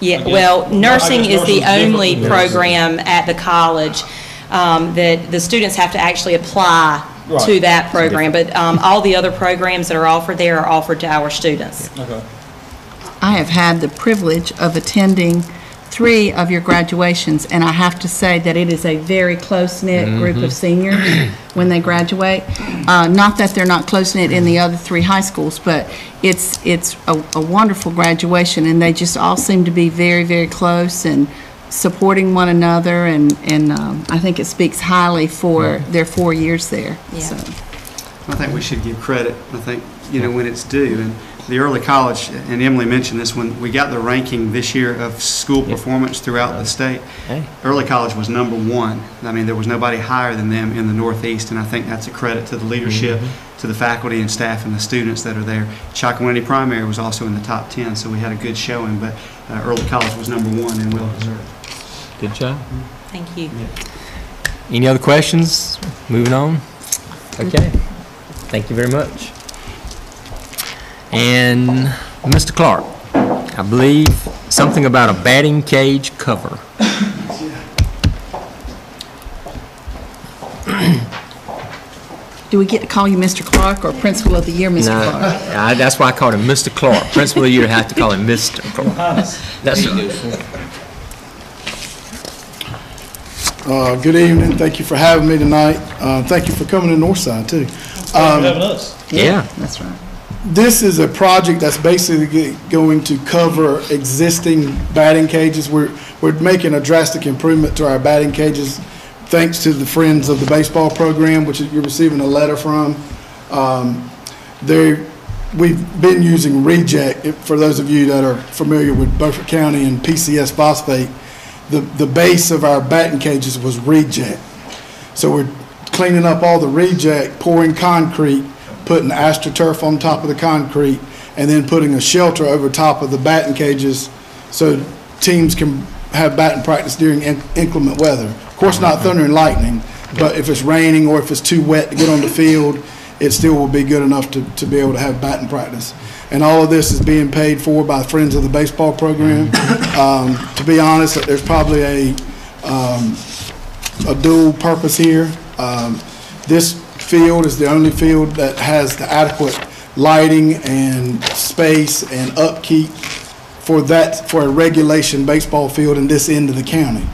Yeah, guess- well, nursing is the only program at the college um, that the students have to actually apply to that program. But um, all the other programs that are offered there are offered to our students. Okay. I have had the privilege of attending three of your graduations, and I have to say that it is a very close-knit group of seniors when they graduate. Uh, Not that they're not close-knit in the other three high schools, but it's, it's a a wonderful graduation, and they just all seem to be very, very close and supporting one another, and, and um, I think it speaks highly for their four years there, Yeah. so. I think we should give credit, I think, you know, when it's due. And the early college, and Emily mentioned this, when we got the ranking this year of school performance throughout the state, Hey. early college was number one. I mean, there was nobody higher than them in the Northeast, and I think that's a credit to the leadership, to the faculty and staff and the students that are there. Chocowinity Primary was also in the top 10, so we had a good showing, but uh, early college was number one and well-deserved. Good job. Thank you. Any other questions? Moving on? Okay. Thank you very much. And Mr. Clark, I believe something about a batting cage cover. Do we get to call you Mr. Clark or Principal of the Year, Mr. No, Clark? I- that's why I called him Mr. Clark. Principal of the year, I have to call him Mr. Clark. That's right. Uh, Good evening, thank you for having me tonight. Uh, Thank you for coming to Northside, too. Thanks for Um, having us. Yeah. That's right. This is a project that's basically going to cover existing batting cages. We're, we're making a drastic improvement to our batting cages, thanks to the Friends of the Baseball Program, which you're receiving a letter from. Um, They, we've been using reject, for those of you that are familiar with Beaufort County and PCS phosphate, the, the base of our batting cages was reject. So we're cleaning up all the reject, pouring concrete, putting astroturf on top of the concrete, and then putting a shelter over top of the batting cages so teams can have batting practice during in- inclement weather. Of course, not thunder and lightning, but if it's raining or if it's too wet to get on the field, it still will be good enough to, to be able to have batting practice. And all of this is being paid for by Friends of the Baseball Program. Um, to be honest, there's probably a, um, a dual purpose here. Um, This field is the only field that has the adequate lighting and space and upkeep for that, for a regulation baseball field in this end of the county,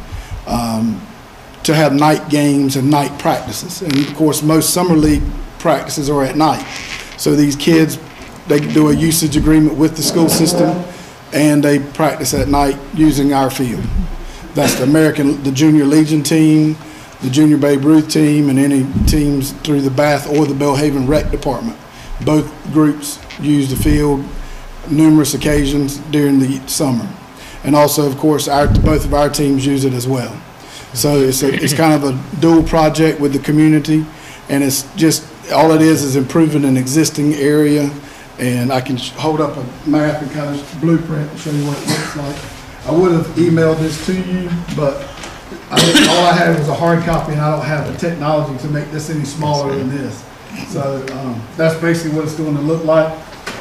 um, to have night games and night practices. And of course, most summer league practices are at night. So these kids, they do a usage agreement with the school system, and they practice at night using our field. That's the American, the Junior Legion team, the Junior Babe Ruth team, and any teams through the Bath or the Belhaven Rec Department. Both groups use the field numerous occasions during the summer. And also, of course, our, both of our teams use it as well. So it's a, it's kind of a dual project with the community, and it's just, all it is is improving an existing area. And I can hold up a map and kind of blueprint and show you what it looks like. I would have emailed this to you, but I all I had was a hard copy, and I don't have the technology to make this any smaller than this. So um, that's basically what it's going to look like.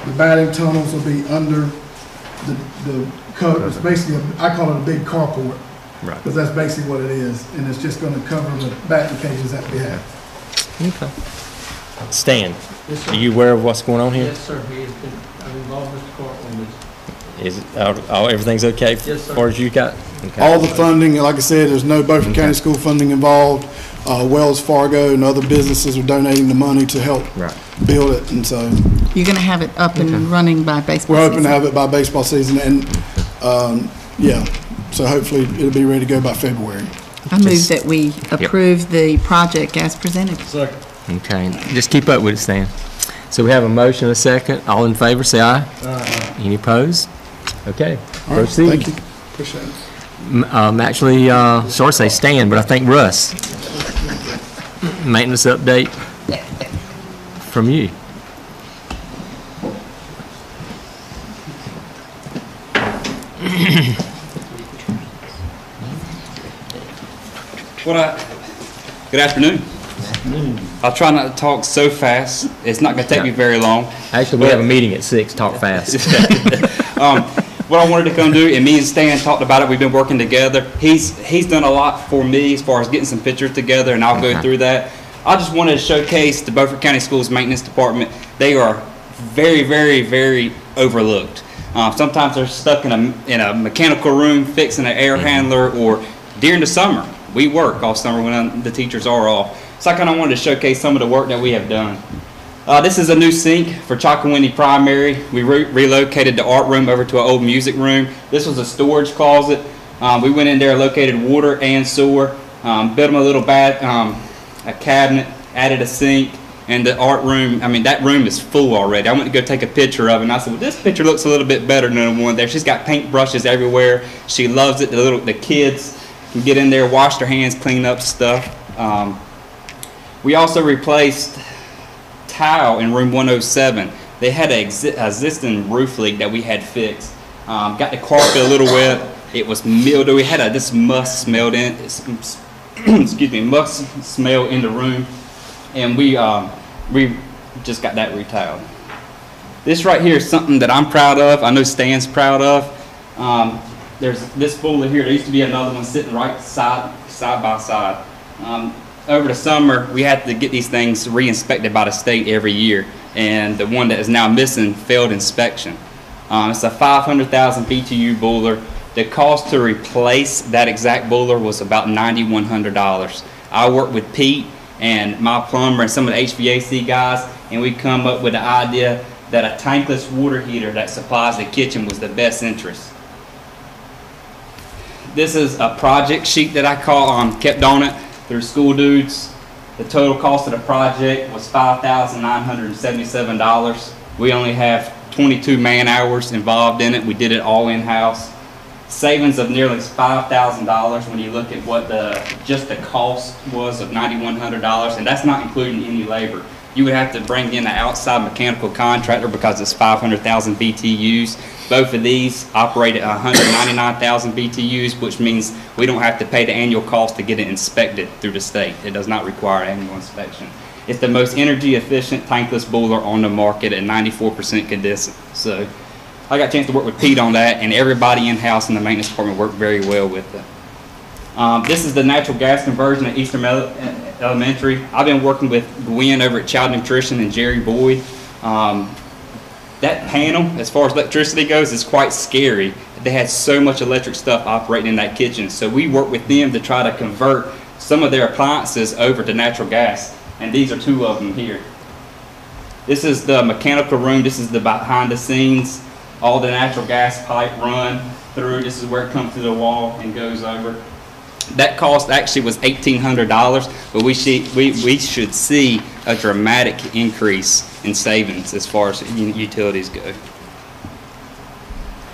The batting tunnels will be under the, the co- it's basically, a- I call it a big carport, Right. because that's basically what it is, and it's just gonna cover the batting cages that we have. Okay. Stan, are you aware of what's going on here? Yes, sir, he has been, I've involved Mr. Cartland with Is, it- all- all- everything's okay? Yes. As far as you got? Okay. All the funding, like I said, there's no Beaufort County School funding involved. Uh, Wells Fargo and other businesses are donating the money to help Right. build it, and so You're going to have it up and running by baseball we're hoping to season. have it by baseball season, and, um, yeah, so hopefully it'll be ready to go by February. I move that we approve the project as presented. Second. Okay, just keep up with it, Stan. So we have a motion and a second. All in favor, say aye. Any opposed? Okay, All right, proceed. Thank you, appreciate it. M- Um, actually, uh, sorry to say Stan, but I think Russ. Maintenance update from you. What I, good afternoon. I'll try not to talk so fast. It's not gonna take me very long. Actually, we have a meeting at six, talk fast. Um, what I wanted to come do, and me and Stan talked about it, we've been working together. He's, he's done a lot for me as far as getting some pictures together, and I'll go through that. I just wanted to showcase the Beaufort County Schools Maintenance Department. They are very, very, very overlooked. Uh, sometimes they're stuck in a, in a mechanical room fixing an air handler, or during the summer, we work all summer when the teachers are off. So I kind of wanted to showcase some of the work that we have done. Uh, this is a new sink for Chocowinity Primary. We re- relocated the art room over to an old music room. This was a storage closet. Um, we went in there, located water and sewer, um, built them a little bath, um, a cabinet, added a sink, and the art room. I mean, that room is full already. I went to go take a picture of it, and I said, "Well, this picture looks a little bit better than the one there." She's got paint brushes everywhere. She loves it. The little the kids can get in there, wash their hands, clean up stuff. Um, we also replaced tile in room 107. They had an existing roof leak that we had fixed. Um, got the carpet a little wet. It was mildew. We had a, this must smelled in. excuse me, must smell in the room, and we um, we just got that retiled. This right here is something that I'm proud of. I know Stan's proud of. Um, there's this boiler here. There used to be another one sitting right side side by side. Um, over the summer, we had to get these things re-inspected by the state every year, and the one that is now missing failed inspection. Um, it's a 500,000 BTU boiler. The cost to replace that exact boiler was about $9,100. I worked with Pete and my plumber and some of the HVAC guys, and we come up with the idea that a tankless water heater that supplies the kitchen was the best interest. This is a project sheet that I call, um, kept on it through School Dudes. The total cost of the project was five thousand nine hundred and seventy-seven dollars. We only have twenty-two man-hours involved in it. We did it all in-house. Savings of nearly five thousand dollars when you look at what the, just the cost was of ninety-one hundred dollars, and that's not including any labor. You would have to bring in an outside mechanical contractor because it's five hundred thousand BTUs. Both of these operate at hundred ninety-nine thousand BTUs, which means we don't have to pay the annual cost to get it inspected through the state. It does not require annual inspection. It's the most energy efficient tankless boiler on the market at ninety-four percent condensate. So I got a chance to work with Pete on that, and everybody in-house in the maintenance department worked very well with it. Um, this is the natural gas conversion at Eastern Ele- Elementary. I've been working with Gwen over at Child Nutrition and Jerry Boyd. Um, that panel, as far as electricity goes, is quite scary. They had so much electric stuff operating in that kitchen. So we worked with them to try to convert some of their appliances over to natural gas. And these are two of them here. This is the mechanical room. This is the behind the scenes. All the natural gas pipe run through. This is where it comes through the wall and goes over. That cost actually was eighteen hundred dollars, but we see, we, we should see a dramatic increase in savings as far as utilities go.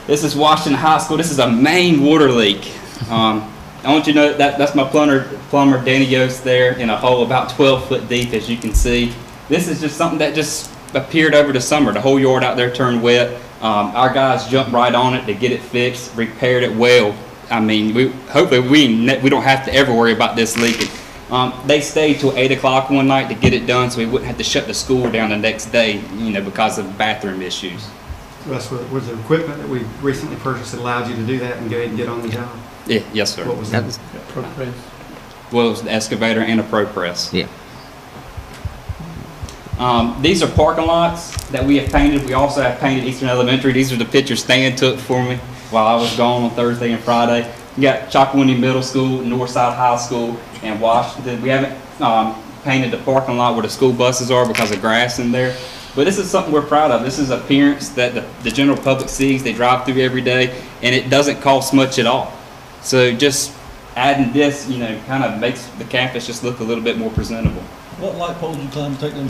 This is Washington High School. This is a main water leak. Um, I want you to know that that's my plumber, plumber Danny Yost there in a hole about 12 foot deep, as you can see. This is just something that just appeared over the summer. The whole yard out there turned wet. Um, our guys jumped right on it to get it fixed, repaired it well. I mean, we hopefully we ne- we don't have to ever worry about this leaking. Um, they stayed till eight o'clock one night to get it done, so we wouldn't have to shut the school down the next day, you know, because of bathroom issues. Russ, was was there equipment that we recently purchased that allowed you to do that and go ahead and get on the job? Yeah, yes, sir. What was That that? was- Pro press. Well, it was the excavator and a pro press. Yeah. Um, these are parking lots that we have painted. We also have painted Eastern Elementary. These are the pictures Stan took for me while I was gone on Thursday and Friday. You got Chocowinity Middle School, Northside High School, and Washington. We haven't um, painted the parking lot where the school buses are because of grass in there. But this is something we're proud of. This is appearance that the, the general public sees. They drive through every day, and it doesn't cost much at all. So just adding this, you know, kind of makes the campus just look a little bit more presentable. What light poles you climb to take them?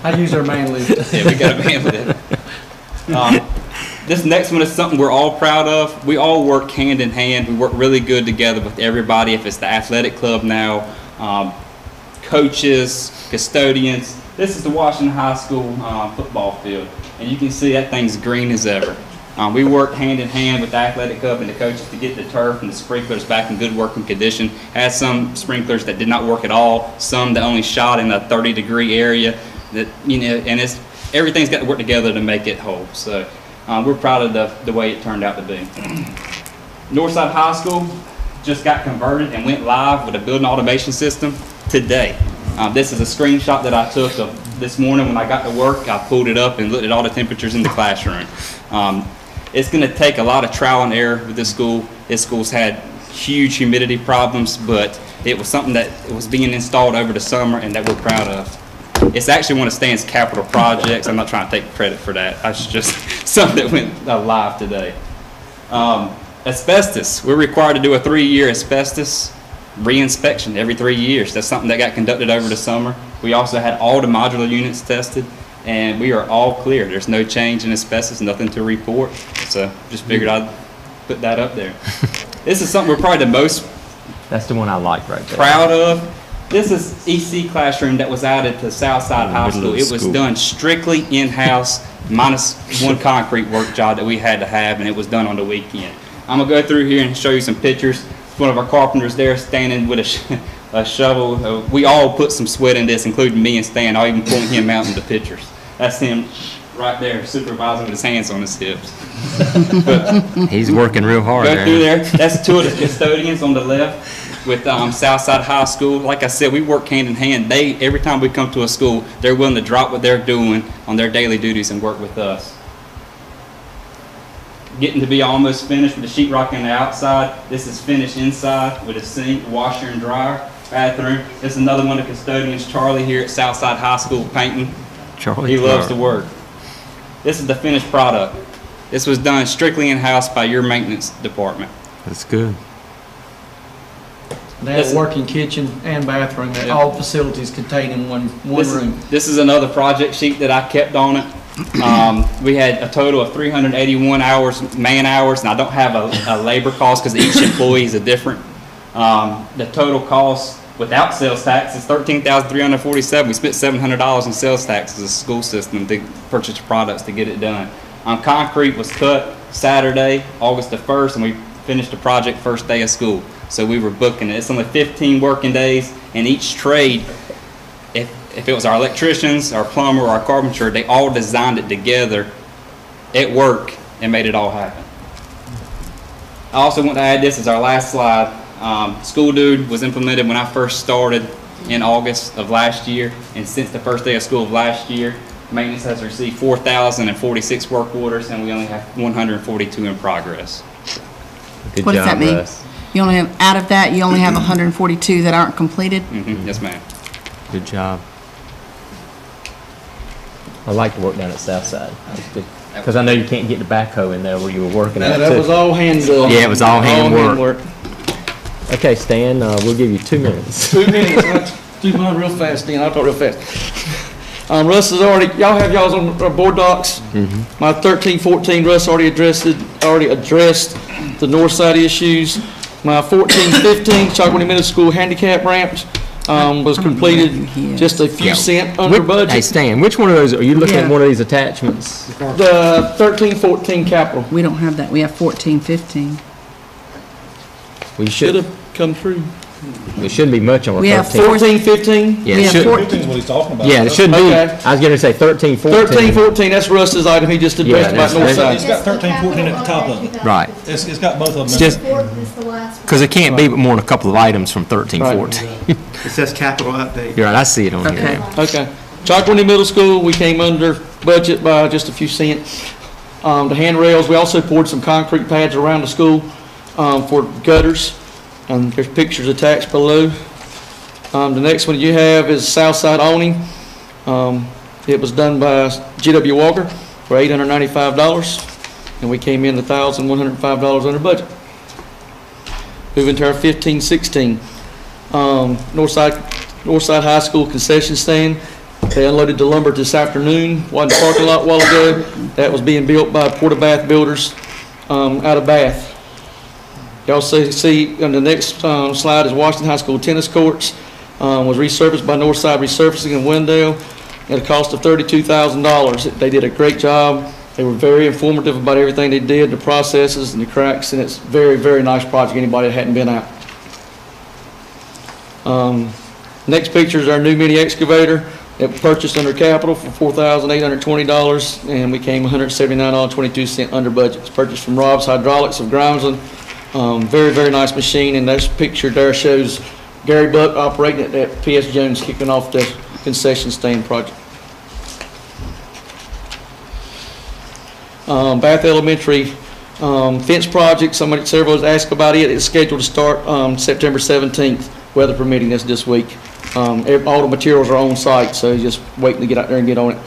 I use our man lift. Yeah, we got a man with it. Um, this next one is something we're all proud of. We all work hand in hand. We work really good together with everybody. If it's the athletic club now, um, coaches, custodians. This is the Washington High School uh, football field, and you can see that thing's green as ever. Um, we work hand in hand with the athletic club and the coaches to get the turf and the sprinklers back in good working condition. Had some sprinklers that did not work at all, some that only shot in a 30 degree area. That you know, and it's everything's got to work together to make it whole. So um, we're proud of the, the way it turned out to be. Northside High School just got converted and went live with a building automation system today. Um, this is a screenshot that I took of this morning when I got to work. I pulled it up and looked at all the temperatures in the classroom. Um, it's going to take a lot of trial and error with this school. This school's had huge humidity problems, but it was something that was being installed over the summer and that we're proud of. It's actually one of Stan's capital projects. I'm not trying to take credit for that. That's just something that went uh, live today. Um, asbestos. We're required to do a three-year asbestos reinspection every three years. That's something that got conducted over the summer. We also had all the modular units tested, and we are all clear. There's no change in asbestos, nothing to report. So just figured I'd put that up there. this is something we're probably the most That's the one I like right there. proud of. This is EC classroom that was added to Southside High School. It was done strictly in-house, minus one concrete work job that we had to have, and it was done on the weekend. I'm gonna go through here and show you some pictures. One of our carpenters there standing with a, sh- a shovel. Uh, We all put some sweat in this, including me and Stan. I'll even point him out in the pictures. That's him right there supervising with his hands on his hips. He's working real hard Go through there. there. That's two of the custodians on the left with um, Southside High School. Like I said, we work hand in hand. They every time we come to a school, they're willing to drop what they're doing on their daily duties and work with us. Getting to be almost finished with the sheetrock on the outside. This is finished inside with a sink, washer and dryer, bathroom. This is another one of the custodians, Charlie, here at Southside High School painting. Charlie He loves to work. This is the finished product. This was done strictly in-house by your maintenance department. That's good. They have a working kitchen and bathroom, that Yeah. all facilities contained in one, one This is, room. this is another project sheet that I kept on it. Um, we had a total of 381 hours, man hours, and I don't have a, a labor cost because each employee is a different. Um, the total cost without sales tax is 13,347. We spent $700 in sales tax as a school system to purchase the products to get it done. Um, concrete was cut Saturday, August the 1st, and we finished the project first day of school. So we were booking it. It's only 15 working days, and each trade if, if it was our electricians, our plumber, our carpenter, they all designed it together at work and made it all happen. I also want to add this as our last slide. Um, School Dude was implemented when I first started in August of last year, and since the first day of school of last year, maintenance has received 4,046 work orders, and we only have 142 in progress. Good What does that job, mean? Russ. You only have, out of that, you only have 142 that aren't completed? Mhm, Yes, ma'am. Good job. I like to work down at Southside. That's good. Because I know you can't get the backhoe in there where you were working at That that was all hand done. Yeah, it was all hand work. Okay, Stan, uh, we'll give you two minutes. Two minutes, let's do mine real fast, then, I'll talk real fast. Um, Russ has already, y'all have y'all's on our board docs? My thirteen, fourteen, Russ already addressed it, already addressed the north side issues. My fourteen, fifteen, Chocowinity Middle School handicap ramps, um, was completed just a few Yeah. cent under Which- Hey, budget. Stan, which one of those, are you looking at Yeah. one of these attachments? The thirteen, fourteen capital, We don't have that. We have 14, 15. We should should, have come through. There shouldn't be much on We a have 13. Fourteen, fifteen? Yeah, we it have should, four- Fifteen's what he's talking about. yeah, it shouldn't be, Okay. I was gonna say 13, 14. Thirteen, fourteen, that's Russ's item, he just Yeah, addressed about that's- north It's side. got thirteen, fourteen at the top of it. Right. It's, it's got both of them. It's in just, it. because it can't be but more than a couple of items from 13, Right. 14. It says capital update. You're right, I see it on here Okay. here. Okay. Chocowinity Middle School, we came under budget by just a few cents. Um, the handrails, we also poured some concrete pads around the school, um, for gutters. And there's pictures attached below. Um, the next one you have is Southside awning. Um, it was done by GW Walker for eight hundred ninety-five dollars, and we came in a thousand one hundred and five dollars under budget. Moving to our fifteen sixteen. Um, Northside, Northside High School concession stand. They unloaded the lumber this afternoon, one parking lot a while ago. That was being built by Porta Bath Builders, um, out of Bath. Y'all see, see, on the next, um, slide is Washington High School tennis courts, um, was resurfaced by Northside Resurfacing in Wendell at a cost of thirty-two thousand dollars. They did a great job. They were very informative about everything they did, the processes and the cracks, and it's very, very nice project, anybody that hadn't been out. Um, Next picture is our new mini excavator that we purchased under capital for four thousand eight hundred twenty dollars, and we came one hundred seventy-nine dollars twenty-two cent under budget. It's purchased from Rob's Hydraulics of Grimesland. Um, very, very nice machine, and this picture there shows Gary Buck operating it at PS Jones kicking off the concession stand project. Um, Bath Elementary, um, fence project, somebody, several has asked about it. It's scheduled to start, um, September seventeenth, weather permitting this this week. Um, all the materials are on site, so just waiting to get out there and get on it.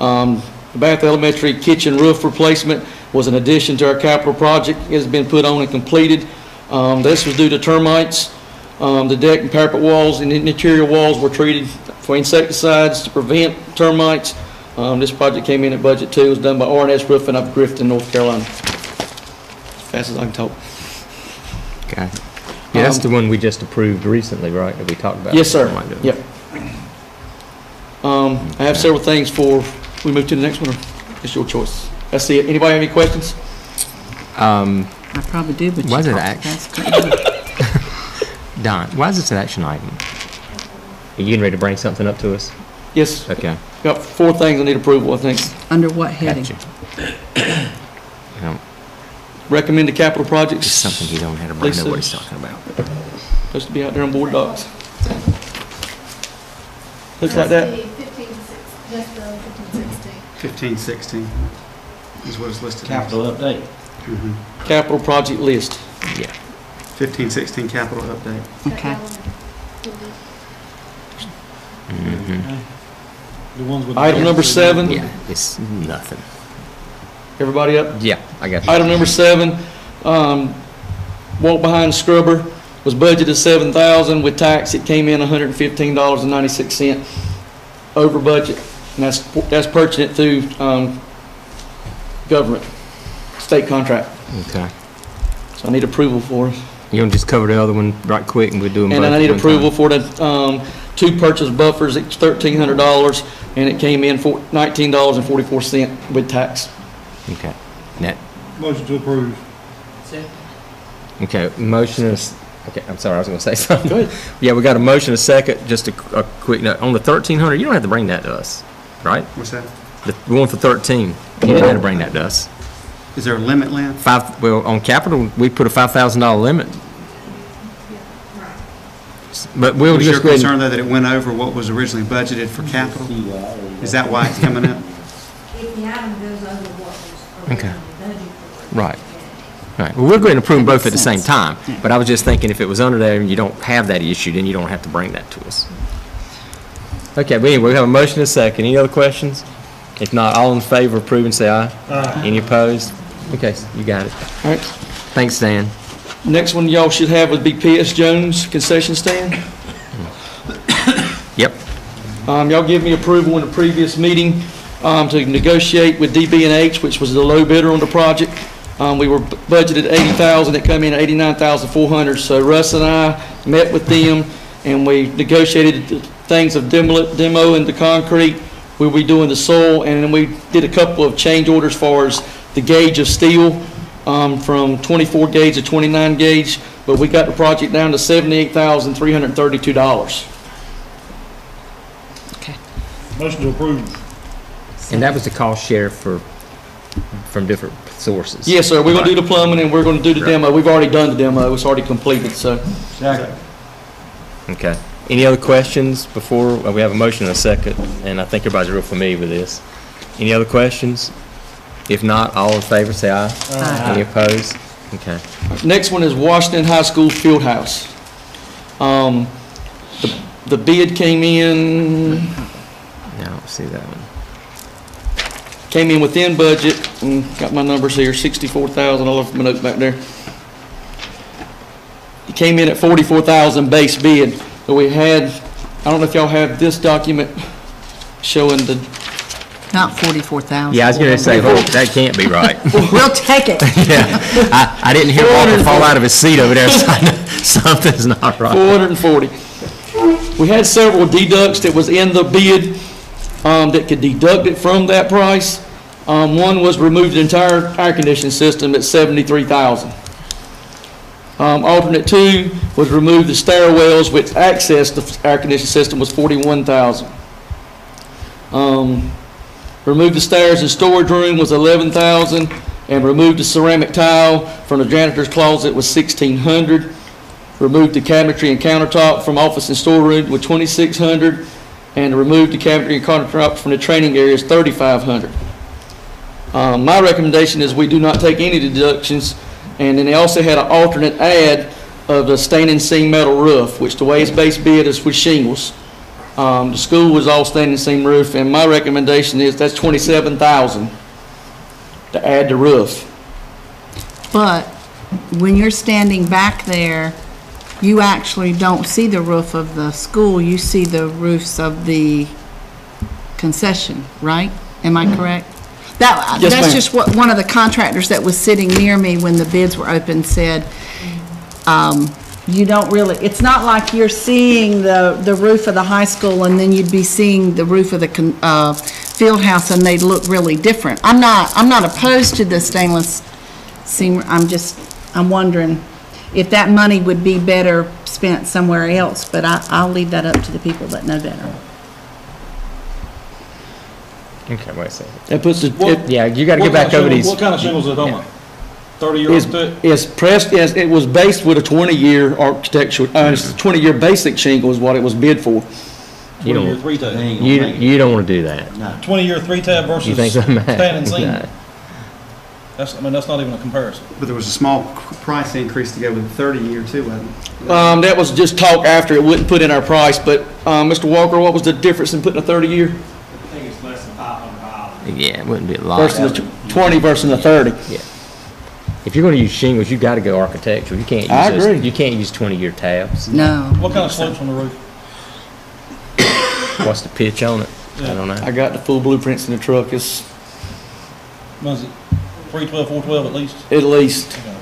Um, Bath Elementary kitchen roof replacement was an addition to our capital project. It has been put on and completed. Um, this was due to termites. Um, the deck and parapet walls and interior walls were treated for insecticides to prevent termites. Um, this project came in at budget two, It was done by RNS Roofing up Grifton, North Carolina. As fast as I can talk. Okay. Yeah, that's Um, the one we just approved recently, right, that we talked about? Yes, sir. Like. Yep. Um, I have several things for, we move to the next one, or it's your choice. That's it. Anybody have any questions? Um, I probably do, but you Was it talk act- fast. Couldn't Don, why is this an action item? Are you getting ready to bring something up to us? Yes, Okay. got four things I need approval, I think. Under what heading? Gotcha. Um, Recommend the capital projects. It's something you don't have to bring, know Lisa. what he's talking about. Supposed to be out there on board docs. Looks like that. Fifteen, sixteen is what is listed. as. Capital update. Mhm. Capital project list. Yeah. Fifteen, sixteen capital update. Okay. Mhm. The ones with the- Item number seven, Yeah, it's nothing. everybody up? Yeah, I got you. Item number seven, um, walk behind scrubber was budgeted seven thousand, with tax, it came in hundred and fifteen dollars and ninety-six cent over budget, and that's, that's purchasing it through, um, government, state contract, Okay. so I need approval for it. You want to just cover the other one right quick and we'll do them both And then I at need one time? approval for the, um, two purchase buffers, it's thirteen hundred dollars, and it came in for nineteen dollars and forty-four cent with tax. Okay. Net, Motion to approve. Second. okay, motion is, okay, I'm sorry, I was gonna say something. Go ahead. Yeah, we got a motion, a second, just a, a quick note. On the thirteen hundred, you don't have to bring that to us, right? What's that? The one for thirteen, you didn't have to bring that to us. Is there a limit, Lynn? Five, well, on capital, we put a five thousand dollar limit. But we'll Was your just go ahead and- concern though that it went over what was originally budgeted for capital? Is that why it's coming up? If the item goes over what was Okay. originally budgeted for. Right. Right, well, we're going to and approve both at the same time, but I was just thinking if it was under there and you don't have that issue, then you don't have to bring that to us. Okay, but anyway, we have a motion and a second. Any other questions? If not, all in favor of approving, say aye. Aye. Any opposed? Okay, you got it. All right. Thanks, Dan. Next one y'all should have would be PS Jones concession stand. Yep. Um, y'all give me approval in the previous meeting, um, to negotiate with DB and H, which was the low bidder on the project. Um, we were bu- budgeted eighty thousand, it come in at eighty-nine thousand four hundred, so Russ and I met with them, and we negotiated the things of demo, demo and the concrete, we'll be doing the soil, and then we did a couple of change orders as far as the gauge of steel, um, from 24 gauge to 29 gauge, but we got the project down to $78,332. Motion to approve. And that was the cost share for, from different sources. Yes, sir, we're gonna do the plumbing and we're gonna do the Right. demo. We've already done the demo, it's already completed, so. Okay. Any other questions before, uh, we have a motion and a second, and I think everybody's real familiar with this. Any other questions? If not, all in favor, say aye. Aye. Any opposed? Okay. Next one is Washington High School Field House. Um, the, the bid came in, Yeah, I don't see that one. came in within budget, and got my numbers here, sixty-four thousand, all of my notes back there. It came in at forty-four thousand base bid, but we had, I don't know if y'all have this document showing the, Not 44,000. Yeah, I was gonna say, hold, that can't be right. We'll take it. Yeah, I, I didn't hear Walker fall out of his seat over there, so I know something's not right. Four hundred and forty. We had several deducts that was in the bid, um, that could deduct it from that price. Um, one was remove the entire air conditioning system at seventy-three thousand. Um, alternate two was remove the stairwells which access the air conditioning system was forty-one thousand. Um, remove the stairs and storage room was eleven thousand, and remove the ceramic tile from the janitor's closet was sixteen hundred. Removed the cabinetry and countertop from office and storeroom with twenty-six hundred, and removed the cabinetry and countertop from the training areas thirty-five hundred. Um, my recommendation is we do not take any deductions, and then they also had an alternate ad of the standing seam metal roof, which the way it's base bid is with shingles. Um, the school was all standing seam roof, and my recommendation is that's twenty-seven thousand to add the roof. But when you're standing back there, you actually don't see the roof of the school, you see the roofs of the concession, right? Am I correct? That, Yes, that's ma'am. just what, one of the contractors that was sitting near me when the bids were open said, um, you don't really, it's not like you're seeing the, the roof of the high school and then you'd be seeing the roof of the, con- uh, field house and they'd look really different. I'm not, I'm not opposed to the stainless seam, I'm just, I'm wondering if that money would be better spent somewhere else, but I, I'll leave that up to the people that know better. Okay, wait a second. It puts the, What- it- Yeah, you gotta What get back kind of over shingles- these. What kind of shingles are they talking about? Thirty-year It's, architect? it's pressed, yes, it was based with a twenty-year architectural, uh, it's a twenty-year basic shingle is what it was bid for. You Twenty-year don't, three tab. you, you don't wanna do that. Twenty-year three tab You versus think so, Matt? stand and seam. No. That's, I mean, that's not even a comparison. But there was a small price increase to go with the thirty-year too, wasn't it? Um, that was just talk after, it wouldn't put in our price, but, uh, Mr. Walker, what was the difference in putting a thirty-year I think it's less than five hundred dollars. Yeah, it wouldn't be a lot. versus the tw- twenty versus the thirty? Yeah. If you're gonna use shingles, you gotta go architectural. You can't use I those- agree. You can't use twenty-year tabs. No. What kind of slopes on the roof? What's the pitch on it? I don't know. I got the full blueprints in the truck, it's Was it three twelve, four twelve at least? at least. Yeah.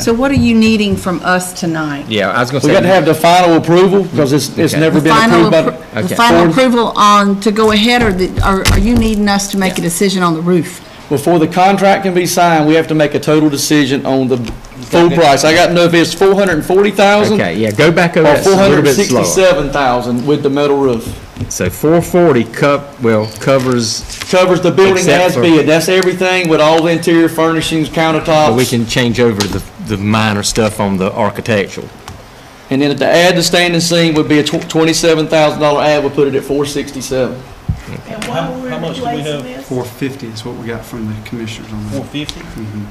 So what are you needing from us tonight? Yeah, I was gonna say. We got to have the final approval, because it's, it's Okay. never The been final, approved by. appro- the Okay. final Board. approval on, to go ahead, or the, or are you needing us to make a decision on the roof? Before the contract can be signed, we have to make a total decision on the full price. I got to know if it's four hundred and forty thousand Okay, yeah, go back over or that four a hundred little and bit slower. sixty-seven thousand with the metal roof. So four forty cup, well, covers, Covers the building Except as for- bid. That's everything with all the interior furnishings, but we countertops. can change over the, the minor stuff on the architectural. And then to add the standing seam would be a tw- twenty-seven thousand dollar ad, would put it at four sixty-seven. And How- what how we much do we have? this? Four fifty is what we got from the commissioners on Four that. fifty? Mhm.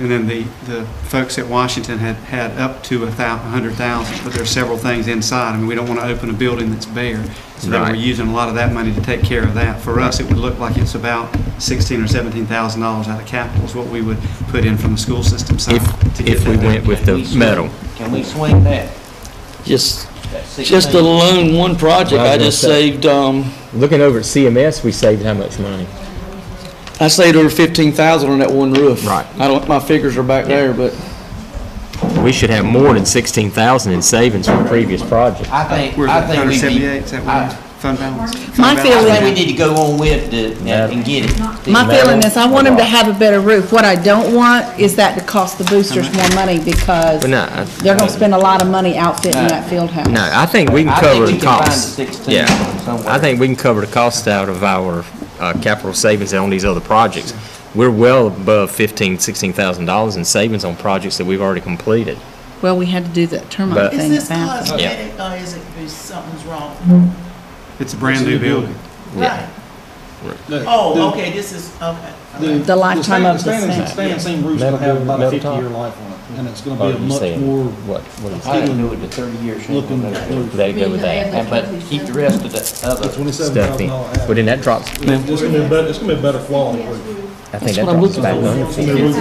And then the, the folks at Washington had, had up to a thou, a hundred thousand, but there are several things inside. I mean, we don't want to open a building that's bare. So they were Right. using a lot of that money to take care of that. For us, it would look like it's about sixteen or seventeen thousand dollars out of capital is what we would put in from the school system side. If, to get if we that went with the Can we swing- metal. Can we swing that? Just, that just 16? alone one project, Well, I I just say- saved, um, Looking over at CMS, we saved how much money? I saved over fifteen thousand on that one roof. Right. I don't, my figures are back there, but. We should have more than sixteen thousand in savings from previous projects. I think, Where's I that, think hundred we'd be, seventy-eight, is that what I, is? Fund balance. My balance. feeling- I think we need to go on with the, and get it. My feeling is I want them to have a better roof. What I don't want is that to cost the boosters more money because But no, I- they're gonna spend a lot of money outfitting that field house. No, I think we can I think cover we the can find cost. the 16 Yeah, somewhere. I think we can cover the cost out of our uh, capital savings on these other projects. We're well above fifteen, sixteen thousand dollars in savings on projects that we've already completed. Well, we had to do that But- termite Is thing this at Bath. cosmetic or is it, is something's wrong? It's a brand-new building. Right. The- Oh, the- okay, this is, okay. The The lifetime of the standing- same. Standing seam roof's gonna have about a fifty-year life on it, and it's gonna be a much more What, what is I can do it the thirty years. looking And, roof. They go with that. but keep the rest of the other. Twenty-seven Stuff thousand in. dollar But then that drops, It's gonna be a better, it's gonna be a better quality roof. I think that what I'm drops looking back for. under It's gonna fifty. be a roof-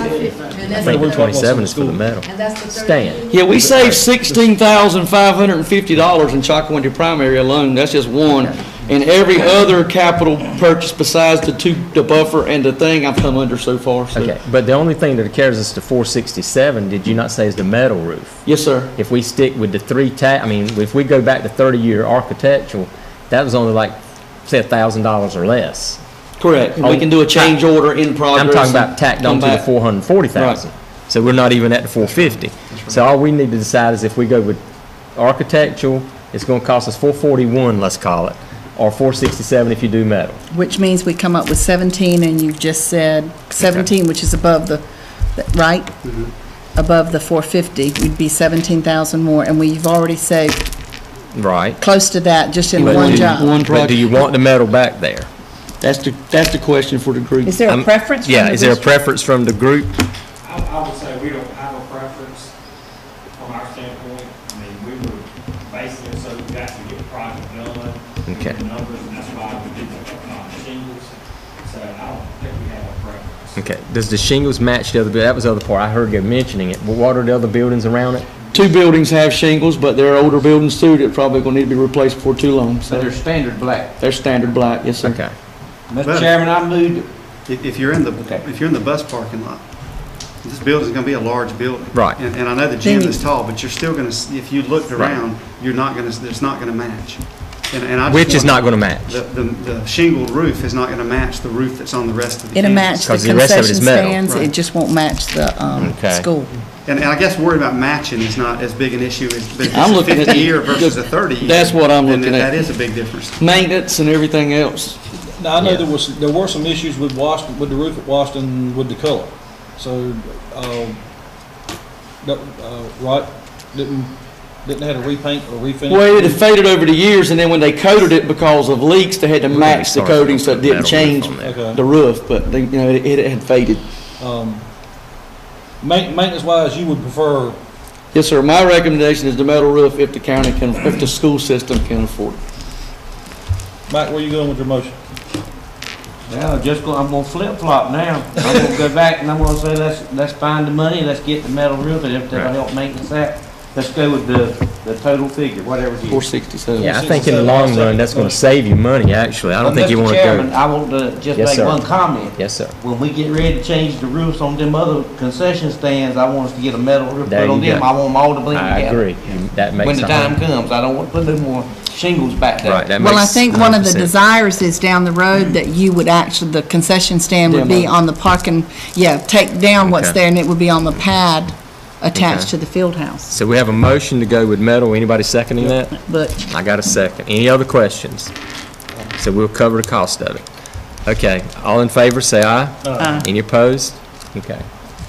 And I think the the twenty-seven is for the metal. And that's the third. Stan. Yeah, we saved sixteen thousand five hundred and fifty dollars in Chocowinity primary alone, that's just one. And every other capital purchase besides the two, the buffer and the thing I've come under so far, so. Okay, but the only thing that carries us to four sixty-seven, did you not say is the metal roof? Yes, sir. If we stick with the three ta, I mean, if we go back to thirty-year architectural, that was only like, say, a thousand dollars or less. Correct, and we can do a change order in progress. I'm talking about tacked come onto the four hundred and forty thousand. So we're not even at the four fifty. So all we need to decide is if we go with architectural, it's gonna cost us four forty-one, let's call it, or four sixty-seven if you do metal. Which means we come up with 17, and you've just said 17, which is above the, right? Above the 450, we'd be 17,000 more, and we've already saved Right. close to that just in But one do- job. One But do project. you want the metal back there? That's the, that's the question for the group. Is there a Um, preference? from Yeah, the is there a district? preference from the group? I, I would say we don't have a preference from our standpoint. I mean, we were basing it so we got to get the project done. Okay. The numbers, and that's why we did the, uh, shingles. So I don't think we have a preference. Okay, does the shingles match the other, bu- that was the other part, I heard you mentioning it. Well, What are the other buildings around it? Two buildings have shingles, but there are older buildings too that probably gonna need to be replaced before too long, So so they're standard black. they're standard black, yes, sir. Okay. Mr. Chairman, I moved, If, if you're in the, Okay. if you're in the bus parking lot, this building's gonna be a large building. Right. And, and I know the gym is tall, but you're still gonna, s- if you looked Right. around, you're not gonna, s- it's not gonna match. And, and I Which is not gonna match? The, the, the shingled roof is not gonna match the roof that's on the rest of the It'll campus. match the 'Cause the rest of it concession is metal. stands, Right. it just won't match the um, Okay. school. And, and I guess worried about matching is not as big an issue as, but if I'm it's a looking at fifty the- year versus a thirty year. That's what I'm then looking at. That is a big difference. Maintenance and everything else. Now, I know Yeah. there was, there were some issues with Washington, with the roof at Washington with the color. So, um, that, uh, right, didn't, didn't have to repaint or refinish? Well, it had faded over the years, and then when they coated it because of leaks, they had to match the sorry coating so it didn't change. Okay. the roof, but they, you know, it, it had faded. Um, ma- maintenance wise, you would prefer, Yes, sir, my recommendation is the metal roof if the county can, if the school system can afford it. Mike, where you going with your motion? now, just go, I'm gonna flip flop now. I'm gonna go back and I'm gonna say, let's, let's find the money, let's get the metal roof, and if that'll Right. help maintenance that, let's go with the, the total figure, whatever it is. Four sixty-seven. Yeah, I think in the long run, that's gonna save you money, actually. I don't think you wanna Chairman, go. I want to just Yes, make sir. one comment. Yes, sir. When we get ready to change the roofs on them other concession stands, I want us to get a metal roof There put on you them. go. I want them all to blend I together. agree. You- That makes. When the a time hun- comes, I don't want to put no more shingles back there. Right, that Well, I makes think one of the 100%. desires is down the road that you would actually, the concession stand would be Demo. on the parking, yeah, take down what's Okay. there, and it would be on the pad attached Okay. to the field house. So we have a motion to go with metal. Anybody seconding that? But I got a second. Any other questions? So we'll cover the cost of it. Okay, all in favor, say aye. uh, Any opposed? Okay,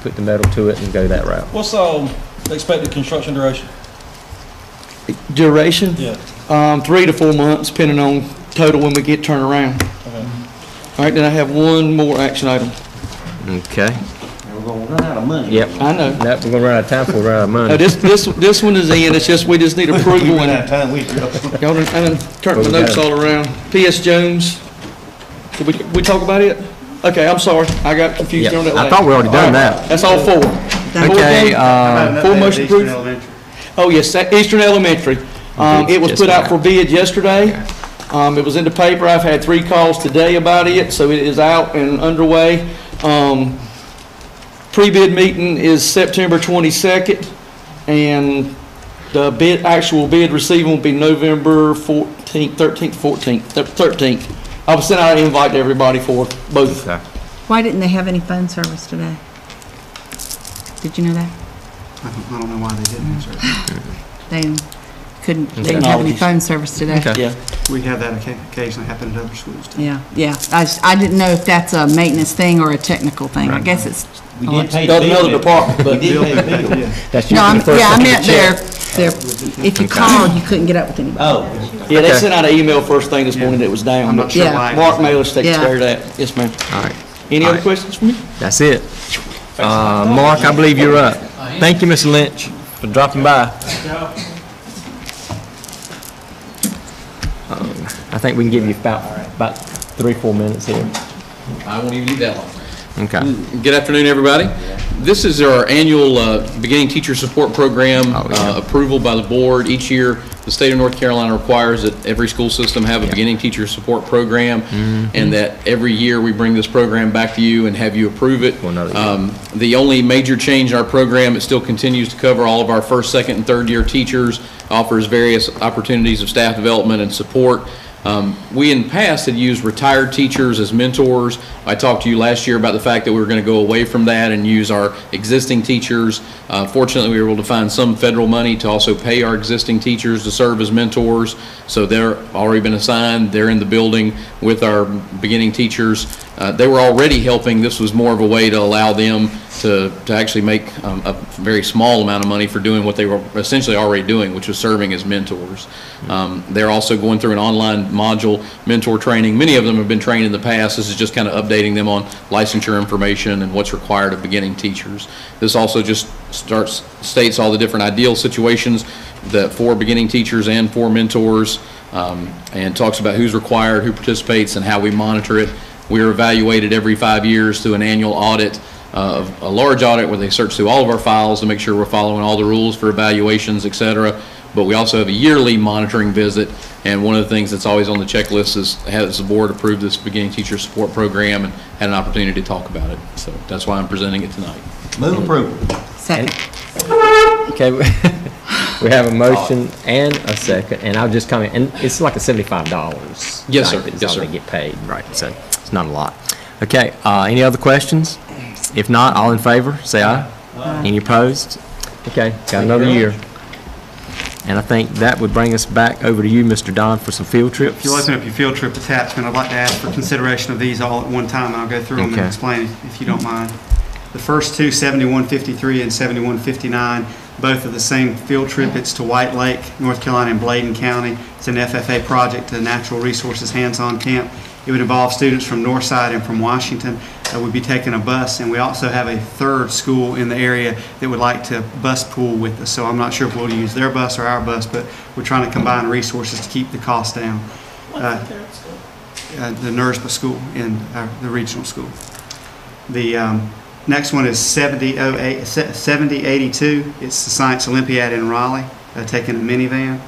put the metal to it and go that route. What's, um, expected construction duration? Duration, Yeah. um, three to four months, depending on total when we get turned around. Okay. All right, then I have one more action item. Okay, And We're gonna run out of money. yep. I know. Nope, we're gonna run out of time before we run out of Now, money. this, this, this one is in, it's just, we just need We approval run out and, of time, we, y'all done, I done turned my Well, we notes got it. all around. P.S. Jones, did we, we talk about it? Okay, I'm sorry, I got confused Yeah, on that I last. thought we already done All right, that. That's all four. Okay, How uh, about full motion of Eastern approved? Elementary? Oh, yes, that Eastern Elementary. Um, it was Just put out that. for bid yesterday. Um, it was in the paper. I've had three calls today about it, so it is out and underway. Um, pre-bid meeting is September twenty-second, and the bid, actual bid receiving will be November fourteenth. 13th, 14th, 13th. I will send out an invite to everybody for both. Okay. Why didn't they have any phone service today? Did you know that? I don't, I don't know why they didn't, sir. They couldn't, they didn't have any Technologies. phone service today. Okay. Yeah. We have that occa- occasionally happen at other schools too. Yeah, yeah. I, s- I didn't know if that's a maintenance thing or a technical thing. I guess it's. We did pay the That's bill. another department, We but did pay the bill. Yeah. That's No, usually I'm, the first yeah, I thing to meant their, check. their, if you called, you couldn't get up with anybody. Oh, yeah, they Okay. sent out an email first thing this morning that was down. I'm not sure Yeah. why. Mark Malish takes Yeah. care of that. Yes, ma'am. All right. Any other right. questions for me? That's it. Uh, Mark, I believe you're up. Thank you, Mr. Lynch, for dropping by. Um, I think we can give you about, about three, four minutes here. I won't even need that long. Okay. Good afternoon, everybody. This is our annual uh, Beginning Teacher Support Program Oh, yeah. uh, approval by the board. Each year, the state of North Carolina requires that every school system have a Beginning Teacher Support Program, Mm-hmm. and that every year we bring this program back to you and have you approve it. For another year. Um, The only major change in our program, it still continues to cover all of our first, second, and third-year teachers, offers various opportunities of staff development and support. Um, We in the past had used retired teachers as mentors. I talked to you last year about the fact that we were going to go away from that and use our existing teachers. Uh, Fortunately, we were able to find some federal money to also pay our existing teachers to serve as mentors. So they're already been assigned, they're in the building with our beginning teachers. Uh, They were already helping, this was more of a way to allow them to, to actually make um, a very small amount of money for doing what they were essentially already doing, which was serving as mentors. Um, They're also going through an online module mentor training. Many of them have been trained in the past. This is just kind of updating them on licensure information and what's required of beginning teachers. This also just starts, states all the different ideal situations that for beginning teachers and for mentors, um, and talks about who's required, who participates, and how we monitor it. We're evaluated every five years through an annual audit, uh, a large audit where they search through all of our files to make sure we're following all the rules for evaluations, et cetera. But we also have a yearly monitoring visit, and one of the things that's always on the checklist is, has the board approved this beginning teacher support program and had an opportunity to talk about it. So that's why I'm presenting it tonight. move approval. Second. Okay, we we have a motion and a second, and I'll just comment, and it's like a seventy-five dollars. Yes, sir. Is Yes, all sir. they get paid, right, so it's not a lot. Okay, uh, any other questions? If not, all in favor, say aye. Any opposed? Okay, got another year. And I think that would bring us back over to you, Mr. Don, for some field trips. If you'll open up your field trip attachment, I'd like to ask for consideration of these all at one time, and I'll go through them and explain if you don't mind. The first two, 7153 and 7159, both are the same field trip. It's to White Lake, North Carolina, and Bladen County. It's an FFA project, a natural resources hands-on camp. It would involve students from Northside and from Washington. Uh, We'd be taking a bus, and we also have a third school in the area that would like to bus pool with us. So I'm not sure if we'll use their bus or our bus, but we're trying to combine resources to keep the cost down. What's Uh, the third school? uh, the school in uh, the regional school. The um, next one is 7082. It's the Science Olympiad in Raleigh, uh, taking a minivan.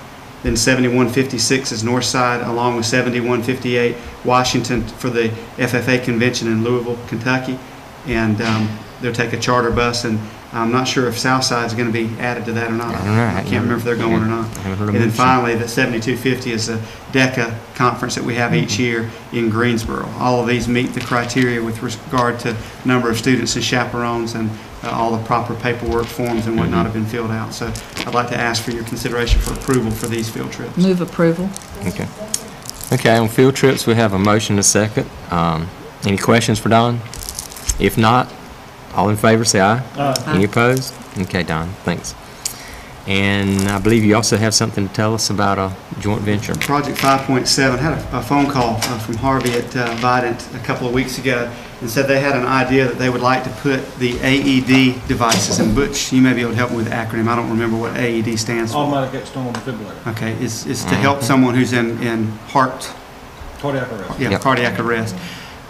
Then 7156 is Northside, along with 7158 Washington for the FFA convention in Louisville, Kentucky. And um, they'll take a charter bus, and I'm not sure if Southside is going to be added to that or not. I don't know. I can't remember if they're going or not. I haven't heard of And then finally, the 7250 is the DECA conference that we have each year in Greensboro. All of these meet the criteria with regard to number of students and chaperones and uh, all the proper paperwork forms and whatnot have been filled out. So I'd like to ask for your consideration for approval for these field trips. Move approval. Okay. Okay, on field trips, we have a motion and a second. Um, Any questions for Don? If not, all in favor, say aye. Any opposed? Okay, Don, thanks. And I believe you also have something to tell us about a joint venture. Project 5.7, had a a phone call uh, from Harvey at uh, Vidant a couple of weeks ago and said they had an idea that they would like to put the AED devices, and Butch, you may be able to help me with the acronym, I don't remember what AED stands for. Automatic external defibrillator, Okay, is, is to mm-hmm. help someone who's in, in heart, cardiac arrest. yeah, Yep. cardiac arrest.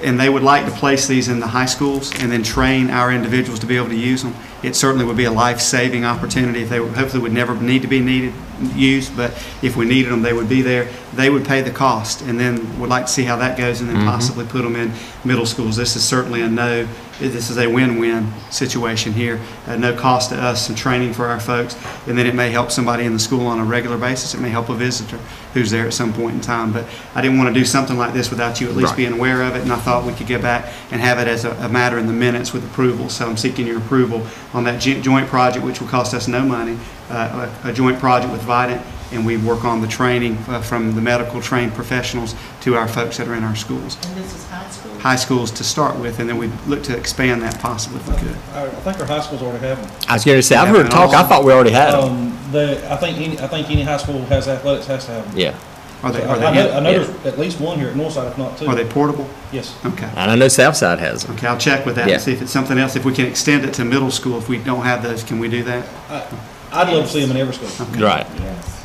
And they would like to place these in the high schools and then train our individuals to be able to use them. It certainly would be a life-saving opportunity if they were- hopefully would never need to be needed, used, but if we needed them, they would be there. They would pay the cost, and then we'd like to see how that goes, and then Mhm. possibly put them in middle schools. This is certainly a no, this is a win-win situation here. Uh, No cost to us, some training for our folks, and then it may help somebody in the school on a regular basis. It may help a visitor who's there at some point in time. But I didn't want to do something like this without you at least Right. being aware of it, and I thought we could get back and have it as a a matter in the minutes with approval. So I'm seeking your approval on that jo- joint project, which will cost us no money, uh, a a joint project with Vidant, and we work on the training uh, from the medical trained professionals to our folks that are in our schools. And this is high school? High schools to start with, and then we look to expand that possibly if we could. I I think our high schools already have them. I was going to say, I've heard talk, I thought we already had them. Um, the, I think any, I think any high school has athletics has to have them. Yeah. Are they, I are I know, I they, know Yeah. there's at least one here at Northside, if not two. are they portable? Yes. Okay. And I know Southside has them. Okay, I'll check with that Yeah. and see if it's something else. If we can extend it to middle school, if we don't have those, can we do that? I- I'd love to see them in every school. Right.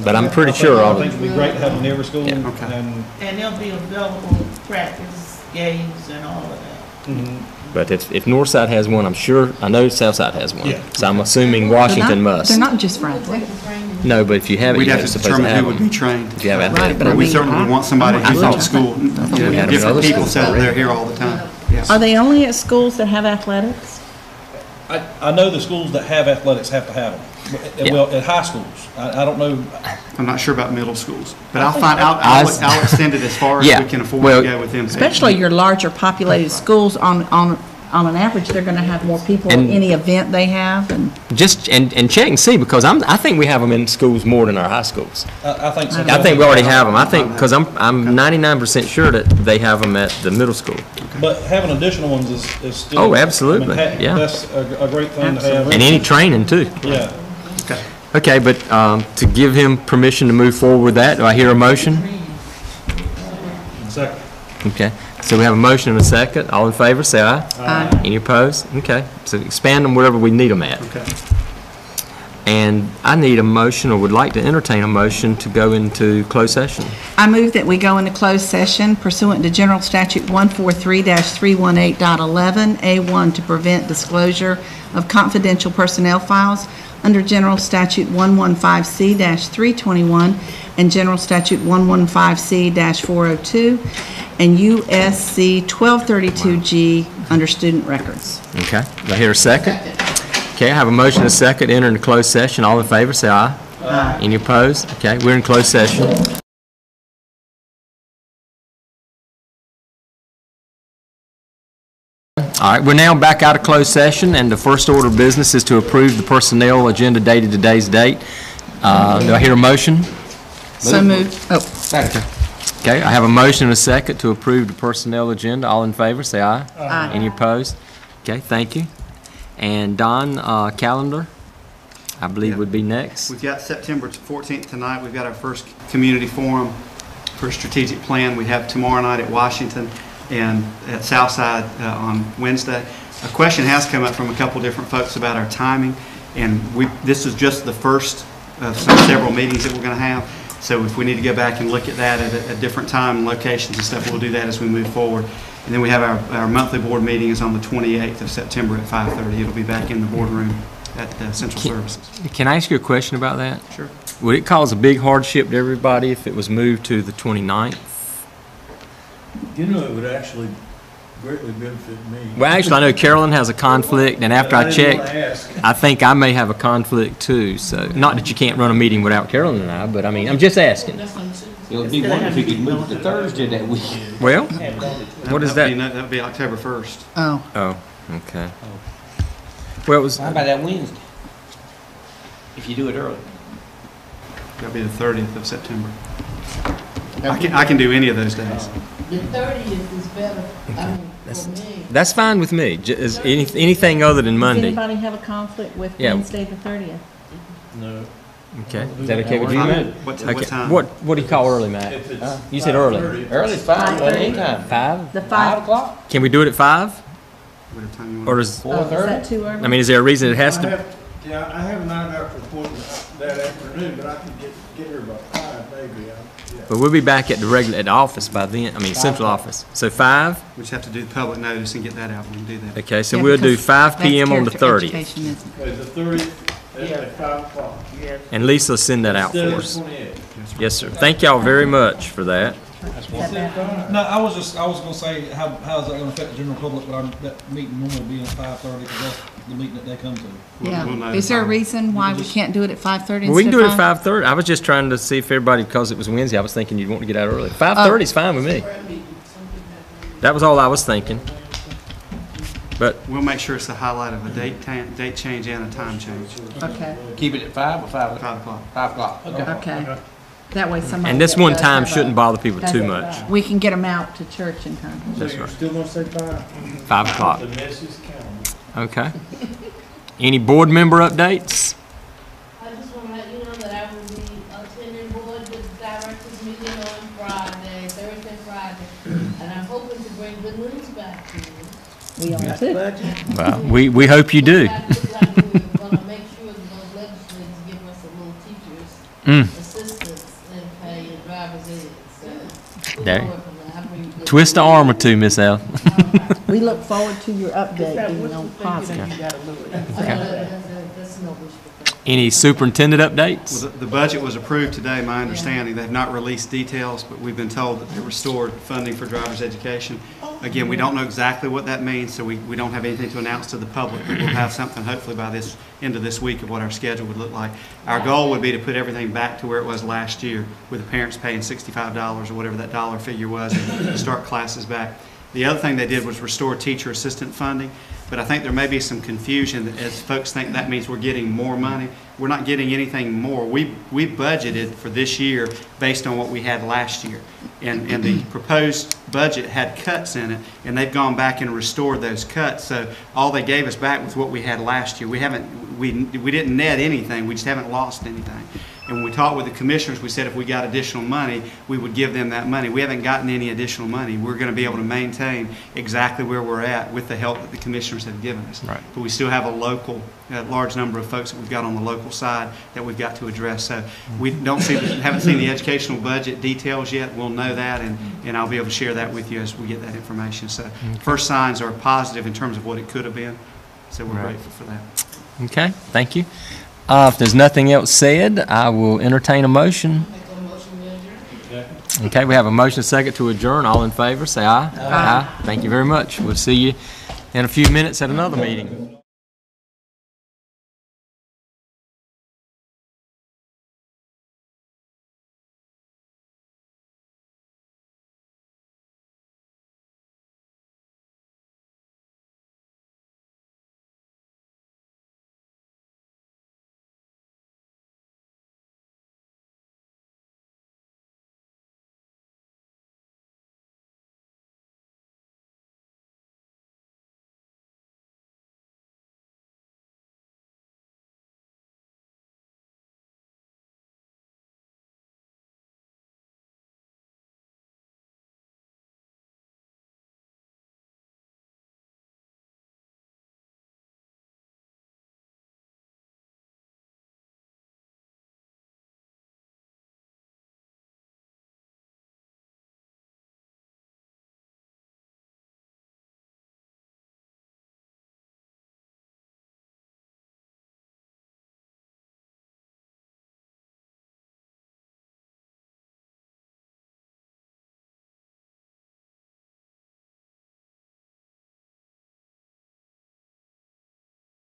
But I'm pretty I think- sure I all think it'd be great to have them in every school, Yeah. and, Okay. And they'll be available practice, games and all of that. mhm. But if, if Northside has one, I'm sure, I know Southside has one. Yeah. So I'm assuming They're Washington not- must. They're not just for athletics. No, but if you have it, We'd you're have to supposed to determine have who would be them. trained. If you have Right, athletic. but I But we mean, certainly would want somebody I who's thought- on school, you we know, had them in different other people schools said they're here all the time. Yes. Are they only at schools that have athletics? I, I know the schools that have athletics have to have them. Yeah. Well, at high schools, I, I don't know, I'm not sure about middle schools, but I'll find, I'll, I I'll, I'll extend it as far as Yeah, we can afford well- to go with them. Especially your larger populated schools, on, on, on an average, they're gonna have more people in And- any event they have, and Just, and, and check and see, because I'm, I think we have them in schools more than our high schools. I, I think so. I think we already have them. I think, because I'm, I'm ninety-nine percent sure that they have them at the middle school. But having additional ones is, is still. Oh, I mean, absolutely, ha- yeah. That's a, a great thing to have. And any training too. Yeah. Okay. Okay, but, um, to give him permission to move forward with that, do I hear a motion? Second. Okay, so we have a motion and a second. All in favor, say aye. Aye. Any opposed? Okay, so expand them wherever we need them at. Okay. And I need a motion, or would like to entertain a motion to go into closed session. I move that we go into closed session pursuant to General Statute 143-318.11, A1, to prevent disclosure of confidential personnel files under General Statute 115C-321 and General Statute 115C-402 and USC 1232G under student records. Okay, do I hear a second? Okay, I have a motion and a second, enter into closed session. All in favor, say aye. Aye. Any opposed? Okay, we're in closed session. All right, we're now back out of closed session, and the first order of business is to approve the personnel agenda dated today's date. Uh, Do I hear a motion? So moved. Oh, Okay, I have a motion and a second to approve the personnel agenda. All in favor, say aye. Aye. Any opposed? Okay, thank you. And Don, uh, calendar, I believe Yeah. would be next. We've got September 14th tonight, we've got our first community forum for strategic plan. We have tomorrow night at Washington and at Southside uh, on Wednesday. A question has come up from a couple different folks about our timing, and we, this is just the first of some several meetings that we're going to have. So if we need to go back and look at that at a, a different time and locations and stuff, we'll do that as we move forward. And then we have our, our monthly board meeting is on the 28th of September at 5:30. It'll be back in the boardroom at uh, Central Services. Can I ask you a question about that? Sure. Would it cause a big hardship to everybody if it was moved to the 29th? You know, it would actually greatly benefit me. Well, actually, I know Carolyn has a conflict, and after I didn't checked. I think I may have a conflict too, so, not that you can't run a meeting without Carolyn and I, but I mean, I'm just asking. It would be wonderful if you could move it to Thursday that week. Well, what is That'd that? no- That'd be October 1st. oh. Oh, okay. Well, it was, How about that Wednesday? If you do it early. That'd be the 30th of September. I can, I can do any of those days. The thirtieth is better, I mean, for me. that's fine with me, J- is any, anything other than Monday. Does Monday. anybody have a conflict with Yeah. Wednesday, the 30th? No. Okay, is that okay with you, Matt? What- what Okay. time? What, what do you call early, Matt? If it's Uh, You said early. 5:30. Early's fine, but anytime. Five? The Five five, o'clock? Can we do it at five? Whatever time you want. Or is, Four oh, is thirty? that too early? I mean, is there a reason it has I to? have- Yeah, I have an eye doctor appointment that afternoon, but I can get, get here by five maybe. I- yeah. But we'll be back at the regular, at the office by then, I mean, central office. So five? We just have to do the public notice and get that out. We can do that. Okay, so Yeah, we'll do because five that's PM on the character thirtieth. education, isn't it? Okay, the thirtieth That's at five o'clock. Yes. And Lisa will send that out Instead for us. Yes, sir. Thank y'all very much for that. No, I was just, I was gonna say, how, how's that gonna affect the general public, but our, that meeting normally being at five thirty, because that's the meeting that they come to. We'll- we'll Yeah. Is there a reason why we can't do it at 5:30 Well, we can instead do it at five thirty. I was just trying to see if everybody, because it was Wednesday, I was thinking you'd want to get out early. Five thirty is fine with me. That was all I was thinking. But We'll make sure it's the highlight of a date, ta- date change and a time change. Okay, Keep it at five or five? Five o'clock. Five o'clock, okay. Okay. That way somebody. And this that one does time have a- shouldn't bother people does too much. We can get them out to church in time. So That's you're right. still gonna say five? Five o'clock. The message calendar. Okay. Any board member updates? I just want to let you know that I will be attending board with directors meeting on Friday, Thursday, Friday. And I'm hoping to bring good news back to you. We are too. Well, we, we hope you do. I look like we're gonna make sure that those legislators give us a little teachers Mm. assistance in pay and driver's ed, so. we're There. gonna work on that. I'll bring you good Twist the arm or two, Miss Al. We look forward to your update, That being on the thing positive. that Any superintendent Well, updates? the, the budget was approved today, my understanding. They've not released details, but we've been told that they restored funding for driver's education. Again, we don't know exactly what that means, so we, we don't have anything to announce to the public. But we'll have something hopefully by this, end of this week of what our schedule would look like. Our goal would be to put everything back to where it was last year, with the parents paying sixty-five dollars or whatever that dollar figure was, and start classes back. The other thing they did was restore teacher assistant funding, but I think there may be some confusion as folks think that means we're getting more money. We're not getting anything more. We, we budgeted for this year based on what we had last year. And, and the proposed budget had cuts in it, and they've gone back and restored those cuts. So all they gave us back was what we had last year. We haven't, we, we didn't net anything, we just haven't lost anything. And when we talked with the commissioners, we said if we got additional money, we would give them that money. We haven't gotten any additional money. We're going to be able to maintain exactly where we're at with the help that the commissioners have given us. Right. But we still have a local, a large number of folks that we've got on the local side that we've got to address. So we don't see, haven't seen the educational budget details yet. We'll know that, and, and I'll be able to share that with you as we get that information. So first signs are positive in terms of what it could have been, so we're Right. grateful for that. Okay, thank you. Uh, if there's nothing else said, I will entertain a motion. Make a motion, we adjourn. Okay, we have a motion second to adjourn. All in favor, say aye. Aye. Thank you very much. We'll see you in a few minutes at another meeting.